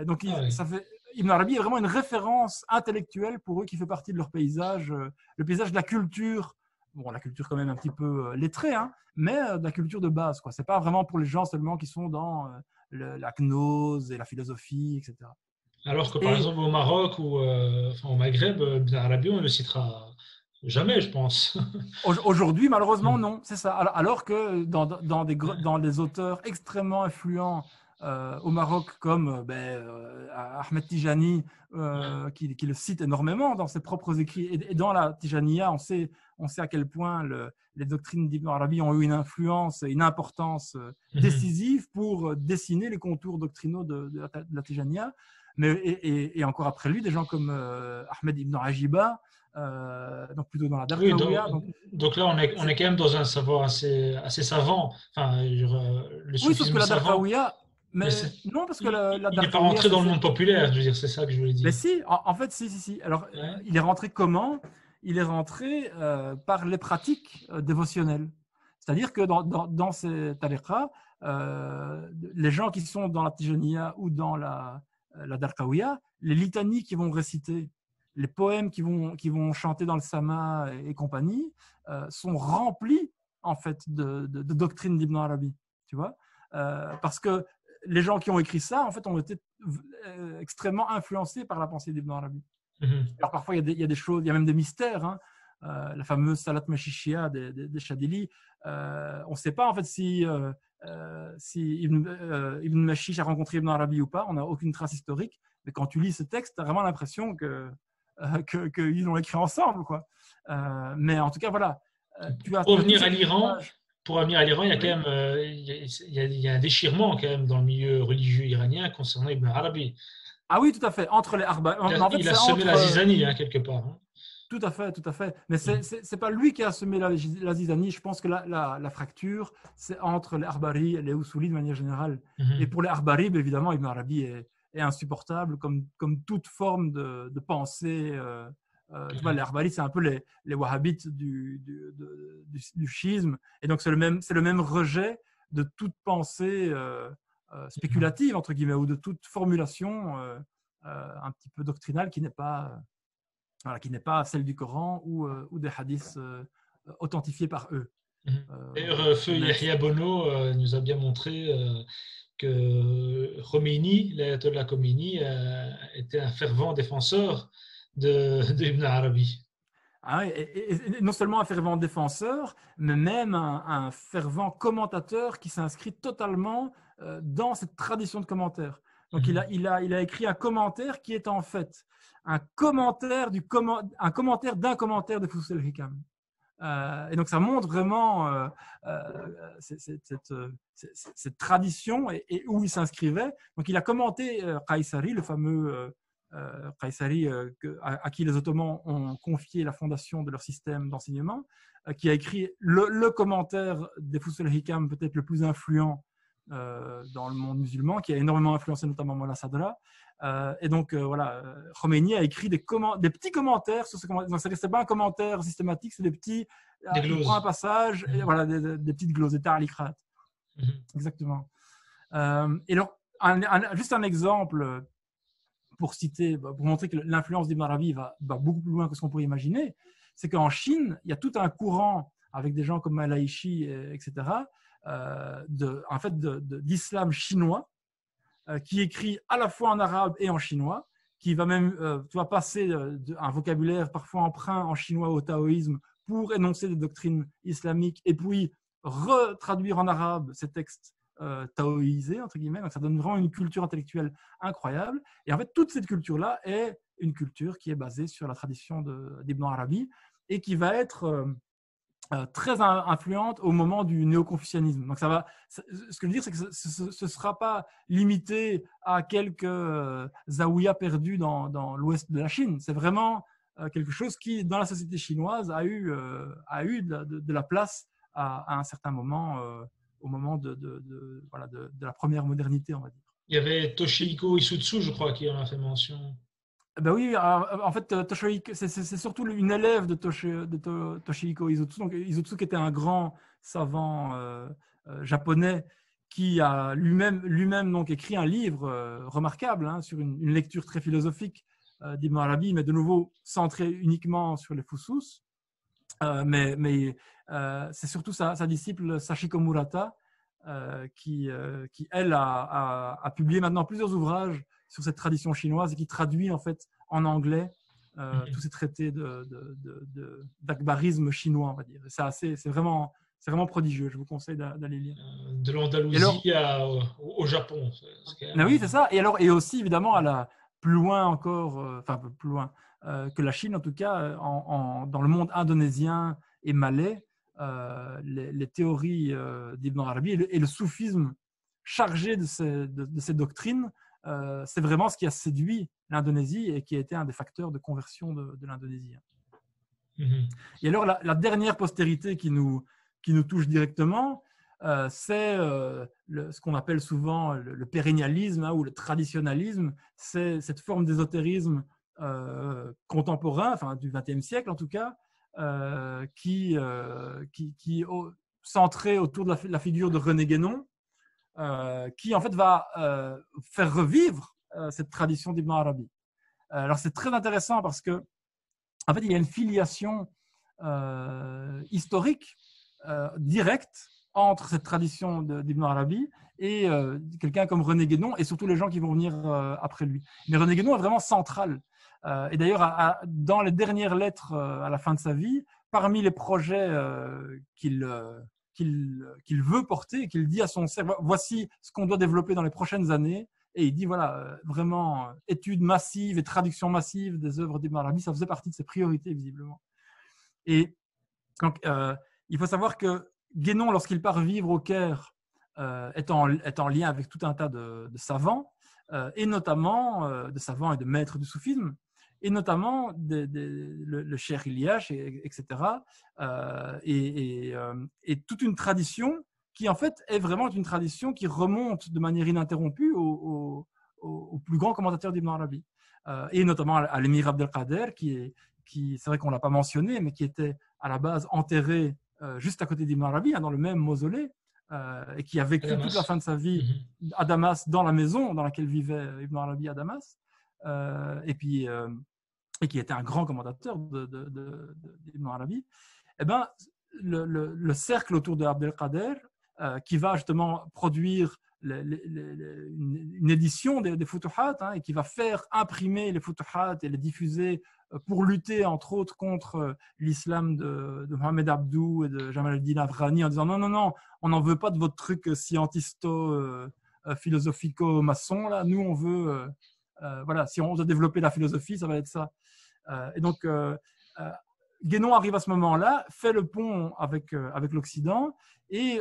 donc ah ça fait, Ibn Arabi est vraiment une référence intellectuelle pour eux qui fait partie de leur paysage, le paysage de la culture bon, la culture quand même un petit peu lettrée, hein, mais de la culture de base. Ce n'est pas vraiment pour les gens seulement qui sont dans la gnose et la philosophie, etc. Alors que par exemple au Maroc ou euh, au Maghreb, Ibn Arabi, on ne le citera jamais, je pense. Aujourd'hui, malheureusement, mm. non, c'est ça. Alors que dans, dans, des, dans des auteurs extrêmement influents euh, au Maroc, comme euh, ben, Ahmed Tijani, qui, le cite énormément dans ses propres écrits, et, dans la Tijaniya, on sait, on sait à quel point le, les doctrines d'Ibn Arabi ont eu une influence, une importance mhm. décisive pour dessiner les contours doctrinaux de, de, la Tijaniya mais, et, encore après lui, des gens comme euh, Ahmed ibn Ajiba, euh, donc plutôt dans la oui, donc, là, on est, on est quand même dans un savoir assez, assez savant. Enfin, le oui, sauf que la Darkaouia, mais, non, parce que la, la Il n'est pas rentré dans le monde populaire, je veux dire, c'est ça que je voulais dire. Mais si, en, fait, si, si, si. Alors, il est rentré comment? Il est rentré euh, par les pratiques dévotionnelles. C'est-à-dire que dans, dans, dans ces tariqas, les gens qui sont dans la Tijaniya ou dans la, euh, la Darkaouia, les litanies qui vont réciter, les poèmes qui vont, qui vont chanter dans le Sama et, compagnie, euh, sont remplis en fait de, de, doctrines d'Ibn Arabi, tu vois, euh, parce que les gens qui ont écrit ça, en fait, ont été extrêmement influencés par la pensée d'Ibn Arabi. Mhm. Alors parfois, il y, a des, choses, il y a même des mystères. Hein. la fameuse Salat Machishia des, des, Shadili. on ne sait pas en fait si euh, si Ibn, euh, Ibn Mashish a rencontré Ibn Arabi ou pas, on n'a aucune trace historique. Mais quand tu lis ce texte, tu as vraiment l'impression que euh, qu'ils l'ont écrit ensemble. Quoi. mais en tout cas, voilà. Tu pour revenir à l'Iran, pour revenir à l'Iran, il y a quand même il y a, un déchirement quand même dans le milieu religieux iranien concernant Ibn Arabi. Ah oui, tout à fait. Entre les Arba... Il a, il a semé la zizanie hein, quelque part. Hein. Tout à fait, tout à fait. Mais ce n'est pas lui qui a semé la, la zizanie. Je pense que la, la, fracture, c'est entre les Arbari et les Oussouli de manière générale. Mhm. Et pour les Arbari, ben, évidemment, Ibn Arabi est, est, insupportable comme, comme toute forme de, de pensée. Euh, euh, tu vois, les Arbari, c'est un peu les, les Wahhabites du, du, du, du schisme. Et donc, c'est le, même, le même rejet de toute pensée euh, spéculative, entre guillemets, ou de toute formulation un petit peu doctrinale qui n'est pas qui n'est pas celle du Coran ou, euh, ou des hadiths euh, authentifiés par eux. Mhm. Euh, D'ailleurs, Feu Yahya Bono nous a bien montré que Khomeini, l'ayatollah Khomeini, était un fervent défenseur d'Ibn de, Arabi. Ah et, non seulement un fervent défenseur, mais même un, fervent commentateur qui s'inscrit totalement dans cette tradition de commentaire. Donc, il, mhm. a, il, a, il a écrit un commentaire qui est en fait un commentaire du un commentaire d'un commentaire de Foussel Hikam. Euh, et donc ça montre vraiment euh, euh, cette, tradition et, où il s'inscrivait. Donc il a commenté Qaisari, le fameux Qaisari à, qui les Ottomans ont confié la fondation de leur système d'enseignement, qui a écrit le, commentaire des Foussel Hikam peut-être le plus influent dans le monde musulman, qui a énormément influencé notamment Mola Sadra. Euh, et donc, euh, voilà, euh, Khomeini a écrit des, des petits commentaires sur ce commentaire. Ce n'est pas un commentaire systématique, c'est des petits. Des gloses. un passage, et, mhm. voilà, des, petites gloses, des ta'alikrat. Mm Exactement. et alors, juste un exemple pour citer, bah, pour montrer que l'influence d'Ibn Arabi va, beaucoup plus loin que ce qu'on pourrait imaginer, c'est qu'en Chine, il y a tout un courant avec des gens comme Malaishi, etc., de, en fait, d'islam chinois euh, qui écrit à la fois en arabe et en chinois, qui va même euh, tu passer un vocabulaire parfois emprunt en chinois au taoïsme pour énoncer des doctrines islamiques et puis retraduire en arabe ces textes euh, taoïsés, entre guillemets. Donc ça donne vraiment une culture intellectuelle incroyable. Et en fait, toute cette culture-là est une culture qui est basée sur la tradition d'Ibn Arabi et qui va être très influente au moment du néo-confucianisme. Donc ça va, ce que je veux dire, c'est que ce ne sera pas limité à quelques euh, perdus dans, dans l'ouest de la Chine. C'est vraiment quelque chose qui, dans la société chinoise, a eu, a eu de, la place à, un certain moment, au moment de, de, voilà, de, la première modernité, on va dire. Il y avait Toshihiko Isutsu, je crois, qui en a fait mention. Ben oui, en fait, Toshihiko, c'est surtout une élève de, de Toshihiko Isutsu. Donc, Isutsu qui était un grand savant euh, euh, japonais qui a lui-même donc écrit un livre euh, remarquable hein, sur une, lecture très philosophique d'Ibn Arabi, mais de nouveau centré uniquement sur les fusus. mais mais c'est surtout sa, sa, disciple Sachiko Murata euh, qui, euh, qui, elle, a, a, publié maintenant plusieurs ouvrages sur cette tradition chinoise et qui traduit en fait en anglais euh, mhm. tous ces traités d'akbarisme de, de, chinois, on va dire. C'est vraiment, c'est vraiment prodigieux. Je vous conseille d'aller lire. De l'Andalousie au Japon. Ah oui, c'est ça. Et alors, et aussi évidemment à la plus loin encore, enfin plus loin que la Chine en tout cas, en, dans le monde indonésien et malais, euh, les, théories euh, d'Ibn Arabi et le, soufisme chargé de ces, de, doctrines, euh, c'est vraiment ce qui a séduit l'Indonésie et qui a été un des facteurs de conversion de, l'Indonésie. Mm-hmm. Et alors, la, dernière postérité qui nous, qui nous touche directement, c'est ce qu'on appelle souvent le, pérennialisme hein, ou le traditionnalisme. C'est cette forme d'ésotérisme contemporain, enfin du XXe siècle en tout cas, euh, qui, euh, qui, qui centré autour de la, figure de René Guénon, euh, qui en fait va faire revivre cette tradition d'Ibn Arabi. alors c'est très intéressant parce que en fait il y a une filiation historique directe entre cette tradition d'Ibn Arabi et quelqu'un comme René Guénon et surtout les gens qui vont venir après lui. Mais René Guénon est vraiment central et d'ailleurs, dans les dernières lettres euh, à la fin de sa vie, parmi les projets euh, qu'il qu'il veut porter, qu'il dit à son cerveau, voici ce qu'on doit développer dans les prochaines années. Et il dit, voilà, vraiment, études massives et traduction massive des œuvres d'Ibn Arabi, ça faisait partie de ses priorités, visiblement. Et donc, il faut savoir que Guénon, lorsqu'il part vivre au Caire, est, en, est, en, lien avec tout un tas de savants, et notamment de savants et de maîtres du soufisme et notamment le, le Cher Iliash, etc. Euh, euh, et, toute une tradition qui, en fait, est vraiment une tradition qui remonte de manière ininterrompue au, plus grand commentateur d'Ibn Arabi. Euh, et notamment à l'émir Abdelkader, qui est, qui, c'est vrai qu'on ne l'a pas mentionné, mais qui était à la base enterré juste à côté d'Ibn Arabi, hein, dans le même mausolée, et qui a vécu toute la fin de sa vie mhm. à Damas, dans la maison dans laquelle vivait Ibn Arabi à Damas. Euh, et puis et qui était un grand commentateur de, d'Ibn Arabi, eh ben, le, cercle autour de Abdelkader, euh, qui va justement produire une, édition des, des Futuhat hein, et qui va faire imprimer les Futuhat et les diffuser pour lutter entre autres contre l'islam de, Mohamed Abdou et de Jamal al-Din Afghani en disant non, non, non, on n'en veut pas de votre truc scientisto-philosophico-maçon, là, nous on veut euh, voilà, si on doit développer la philosophie, ça va être ça. Euh, et donc, euh, Guénon arrive à ce moment-là, fait le pont avec, avec l'Occident, et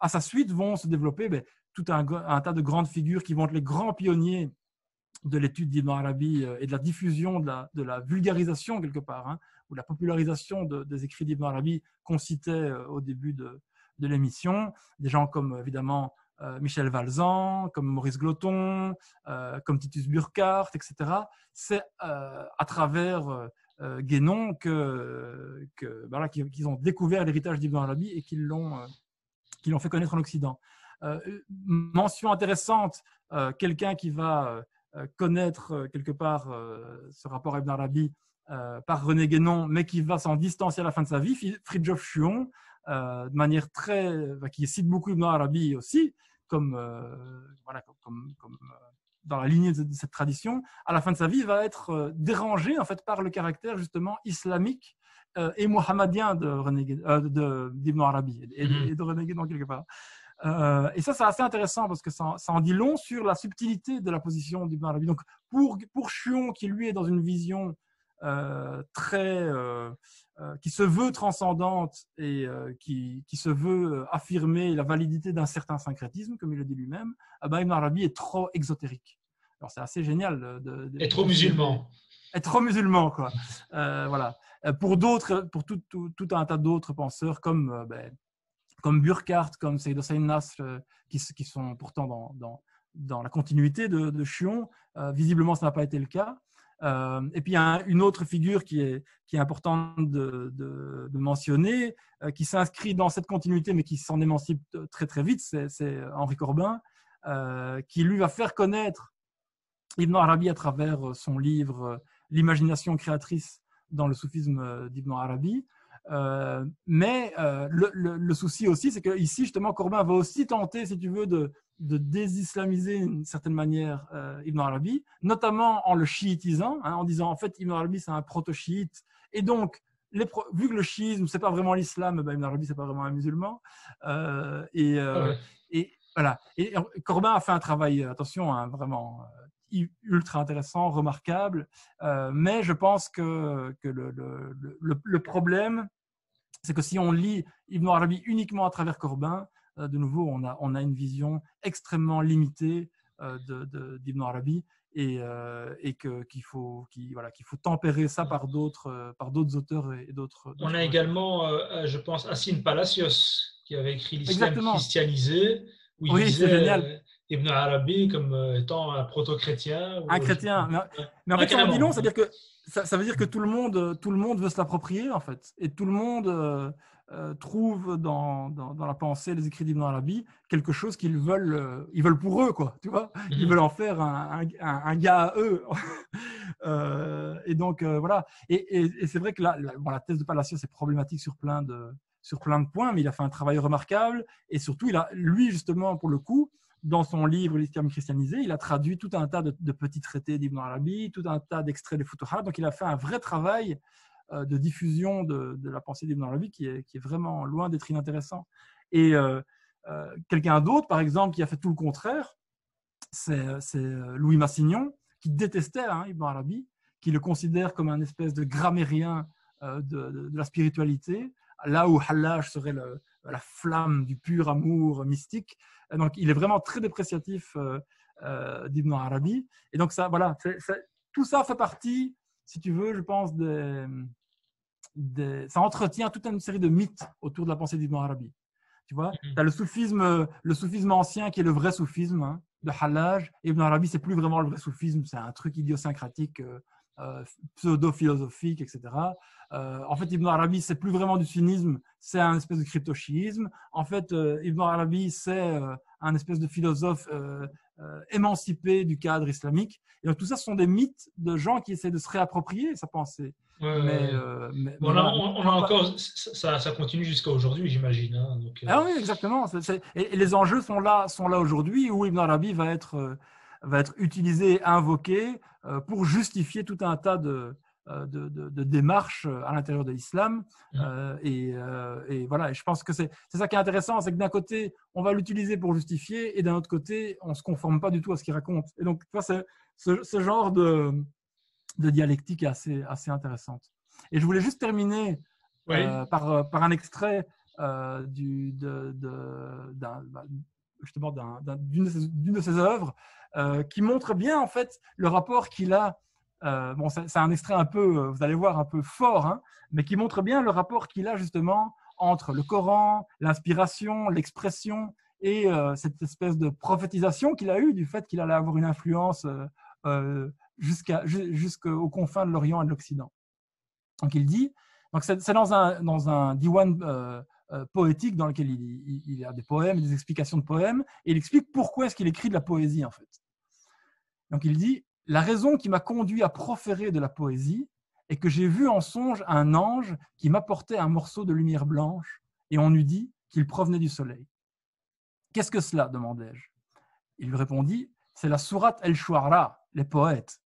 à sa suite vont se développer ben, tout un, tas de grandes figures qui vont être les grands pionniers de l'étude d'Ibn Arabi et de la diffusion, de la, vulgarisation quelque part, hein, ou la popularisation des écrits d'Ibn Arabi qu'on citait au début de, de l'émission. Des gens comme évidemment euh, Michel Valzan, comme Maurice Gloton, euh, comme Titus Burkhardt, etc. C'est euh, à travers Guénon que, voilà, qu'ils ont découvert l'héritage d'Ibn Arabi et qu'ils l'ont fait connaître en Occident. mention intéressante, quelqu'un qui va connaître quelque part ce rapport à Ibn Arabi par René Guénon, mais qui va s'en distancier à la fin de sa vie, Fridjof Chuon, de manière très, qui cite beaucoup Ibn Arabi aussi, comme, euh, voilà, comme, comme, euh, dans la lignée de, cette tradition, à la fin de sa vie, va être euh, dérangé en fait par le caractère justement islamique et mohammadien de d'Ibn Arabi et, mhm. et, de René quelque part. et ça, c'est assez intéressant parce que ça, ça, en dit long sur la subtilité de la position d'Ibn Arabi. Donc, pour, pour Chion, qui lui est dans une vision très, qui se veut transcendante et qui, qui, se veut affirmer la validité d'un certain syncrétisme, comme il le dit lui-même, ben, Ibn Arabi est trop exotérique. Alors c'est assez génial. De, de, trop musulman. Être trop musulman, quoi. voilà. Pour d'autres, pour tout, tout, tout, un tas d'autres penseurs comme ben, comme Burkhardt, comme Saïd Hossein Nasr, qui, qui, sont pourtant dans, dans, dans la continuité de, de Chion. visiblement, ça n'a pas été le cas. Euh, et puis il y a une autre figure qui est, importante de, de, mentionner, euh, qui s'inscrit dans cette continuité, mais qui s'en émancipe très très vite, c'est Henri Corbin, euh, qui lui va faire connaître Ibn Arabi à travers son livre L'imagination créatrice dans le soufisme d'Ibn Arabi. Mais le, le, le, souci aussi, c'est que ici, justement, Corbin va aussi tenter, si tu veux, de, de désislamiser d'une certaine manière euh, Ibn Arabi, notamment en le chiitisant, hein, en disant en fait Ibn Arabi c'est un proto-chiite, et donc les vu que le chiisme c'est pas vraiment l'islam, ben, Ibn Arabi c'est pas vraiment un musulman, euh, et, euh, et, voilà. Et Corbin a fait un travail, attention, hein, vraiment ultra intéressant, remarquable, mais je pense que, que le, le, le problème, c'est que si on lit Ibn Arabi uniquement à travers Corbin, euh, de nouveau, on a, on a une vision extrêmement limitée euh, d'Ibn Arabi et, euh, et qu'il faut, voilà, faut tempérer ça par d'autres, par d'autres auteurs et d'autres. On a également, je pense, Hassan Palacios qui avait écrit l'islam christianisé. Où il oui, c'est génial. Ibn Arabi comme étant un proto-chrétien. Un chrétien. Mais, en fait, on dit non, c'est-à-dire que ça, ça, veut dire que tout le monde, tout le monde veut se l'approprier en fait, et tout le monde euh, trouvent dans, dans, la pensée des écrits d'Ibn Arabi quelque chose qu'ils veulent, euh, ils veulent pour eux, quoi, tu vois Ils mhm. veulent en faire un, un, gars à eux. Euh, et donc, voilà. Et, et, c'est vrai que la, bon, la thèse de Palacios est problématique sur plein, de, sur plein de points, mais il a fait un travail remarquable. Et surtout, il a, lui, justement, pour le coup, dans son livre L'islam christianisé, il a traduit tout un tas de, petits traités d'Ibn Arabi, tout un tas d'extraits des Futuhat. Donc, il a fait un vrai travail euh, de diffusion de, la pensée d'Ibn Arabi qui est, vraiment loin d'être inintéressant. Et euh, euh, quelqu'un d'autre, par exemple, qui a fait tout le contraire, c'est Louis Massignon, qui détestait hein, Ibn Arabi, qui le considère comme un espèce de grammairien de, la spiritualité, là où Hallaj serait la flamme du pur amour mystique. donc, il est vraiment très dépréciatif d'Ibn Arabi. Et donc, ça, voilà, tout ça fait partie si tu veux, je pense, ça entretient toute une série de mythes autour de la pensée d'Ibn Arabi. Tu vois, mhm. tu as le soufisme, le soufisme ancien qui est le vrai soufisme hein, de Hallaj. Ibn Arabi, c'est plus vraiment le vrai soufisme, c'est un truc idiosyncratique, euh, euh, pseudo-philosophique, etc. Euh, en fait, Ibn Arabi, c'est plus vraiment du sunnisme, c'est un espèce de crypto-chiisme. En fait, Ibn Arabi, c'est un espèce de philosophe euh, émancipé du cadre islamique. Et donc, tout ça, ce sont des mythes de gens qui essaient de se réapproprier sa pensée. mais, on, a, encore, ça, ça continue jusqu'à aujourd'hui, j'imagine. Hein, euh. Ah oui, exactement. et, les enjeux sont là, sont là aujourd'hui où Ibn Arabi va être, euh, va être utilisé, invoqué pour justifier tout un tas de, euh, de, de, démarche euh, à l'intérieur de l'islam. Euh, et, voilà, et je pense que c'est ça qui est intéressant, c'est que d'un côté, on va l'utiliser pour justifier, et d'un autre côté, on ne se conforme pas du tout à ce qu'il raconte. Et donc, ce, ce, genre de, de, dialectique est assez, assez intéressante. Et je voulais juste terminer par, par un extrait du, de, bah, justement d'une de ses œuvres qui montre bien en fait le rapport qu'il a euh, bon, c'est un extrait un peu, euh, vous allez voir, un peu fort, hein, mais qui montre bien le rapport qu'il a justement entre le Coran, l'inspiration, l'expression et euh, cette espèce de prophétisation qu'il a eue du fait qu'il allait avoir une influence jusqu'aux confins de l'Orient et de l'Occident. Donc il dit, c'est dans un, dans un diwan poétique dans lequel il, il, a des poèmes, des explications de poèmes, et il explique pourquoi est-ce qu'il écrit de la poésie en fait. Donc il dit, la raison qui m'a conduit à proférer de la poésie est que j'ai vu en songe un ange qui m'apportait un morceau de lumière blanche et on eût dit qu'il provenait du soleil. Qu'est-ce que cela? demandai-je. Il lui répondit C'est la sourate El-Shuara, les poètes.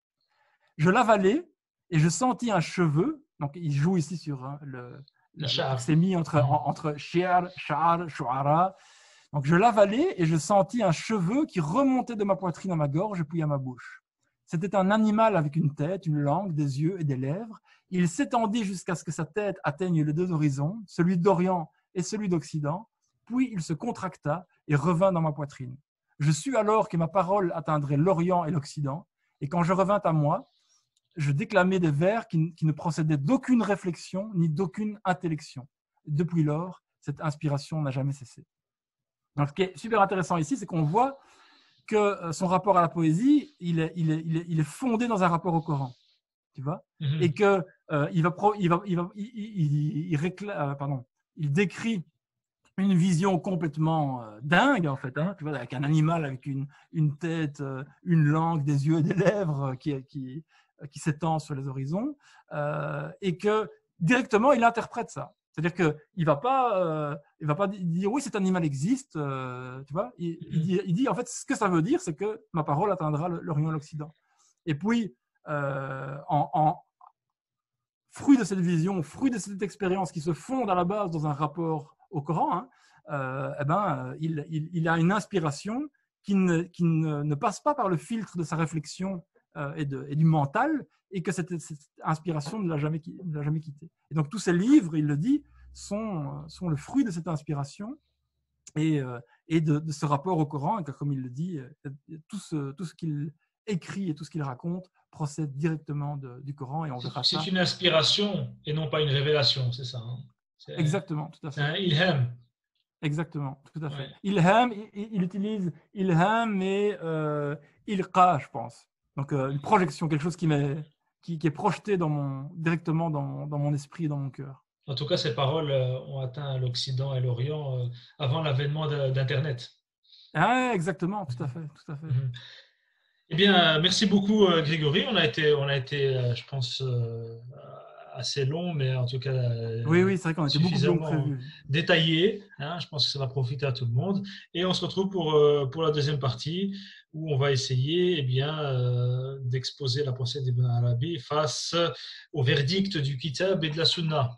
Je l'avalai et je sentis un cheveu. Donc, il joue ici sur hein, le, c'est mis entre, entre shiar, shar, shuara. Donc, je l'avalai et je sentis un cheveu qui remontait de ma poitrine à ma gorge puis à ma bouche. C'était un animal avec une tête, une langue, des yeux et des lèvres. Il s'étendit jusqu'à ce que sa tête atteigne les deux horizons, celui d'Orient et celui d'Occident. Puis il se contracta et revint dans ma poitrine. Je sus alors que ma parole atteindrait l'Orient et l'Occident. Et quand je revins à moi, je déclamais des vers qui, ne procédaient d'aucune réflexion ni d'aucune intellection. Depuis lors, cette inspiration n'a jamais cessé. Donc, ce qui est super intéressant ici, c'est qu'on voit que euh, son rapport à la poésie, il est, il est, il est, fondé dans un rapport au Coran. Tu vois? Mhm. Et que euh, il va, il va, il va, il, réclame, euh, pardon, il décrit une vision complètement dingue en fait, hein, tu vois, avec un animal avec une, une tête, une langue, des yeux et des lèvres qui, qui, qui s'étend sur les horizons, et que directement il interprète ça. C'est-à-dire qu'il ne va, pas, euh, il va pas dire oui, cet animal existe. Euh, tu vois il, mm-hmm. il, dit, en fait ce que ça veut dire, c'est que ma parole atteindra l'Orient et l'Occident. Et puis, euh, en, fruit de cette vision, fruit de cette expérience qui se fonde à la base dans un rapport au Coran, hein, eh ben, il, il, a une inspiration qui, ne, qui ne, ne, passe pas par le filtre de sa réflexion et, de, et, du mental, et que cette, inspiration ne l'a jamais, jamais quitté. Et donc tous ces livres, il le dit, sont, sont le fruit de cette inspiration et, euh, et de, ce rapport au Coran, car comme il le dit, euh, tout ce, tout ce qu'il écrit et tout ce qu'il raconte procède directement du Coran et on verra ça. C'est une inspiration et non pas une révélation, c'est ça hein Exactement, tout à fait. C'est un ilham. Exactement, tout à fait. Ilham, il, utilise ilham et euh, ilqa, je pense. Donc une projection, quelque chose qui est projeté dans mon, directement dans mon, dans mon esprit et dans mon cœur. En tout cas, ces paroles euh, ont atteint l'Occident et l'Orient euh, avant l'avènement d'Internet. Ah, exactement, tout à fait. Tout à fait. Mhm. Eh bien, merci beaucoup, euh, Grégory. On a été, on a été je pense, assez long, mais en tout cas. Oui, oui, c'est vrai qu'on était beaucoup plus prévu. Détaillé. Hein, je pense que ça va profiter à tout le monde. Et on se retrouve pour, pour la deuxième partie où on va essayer eh euh, d'exposer la pensée d'Ibn Arabi face au verdict du Kitab et de la Sunna.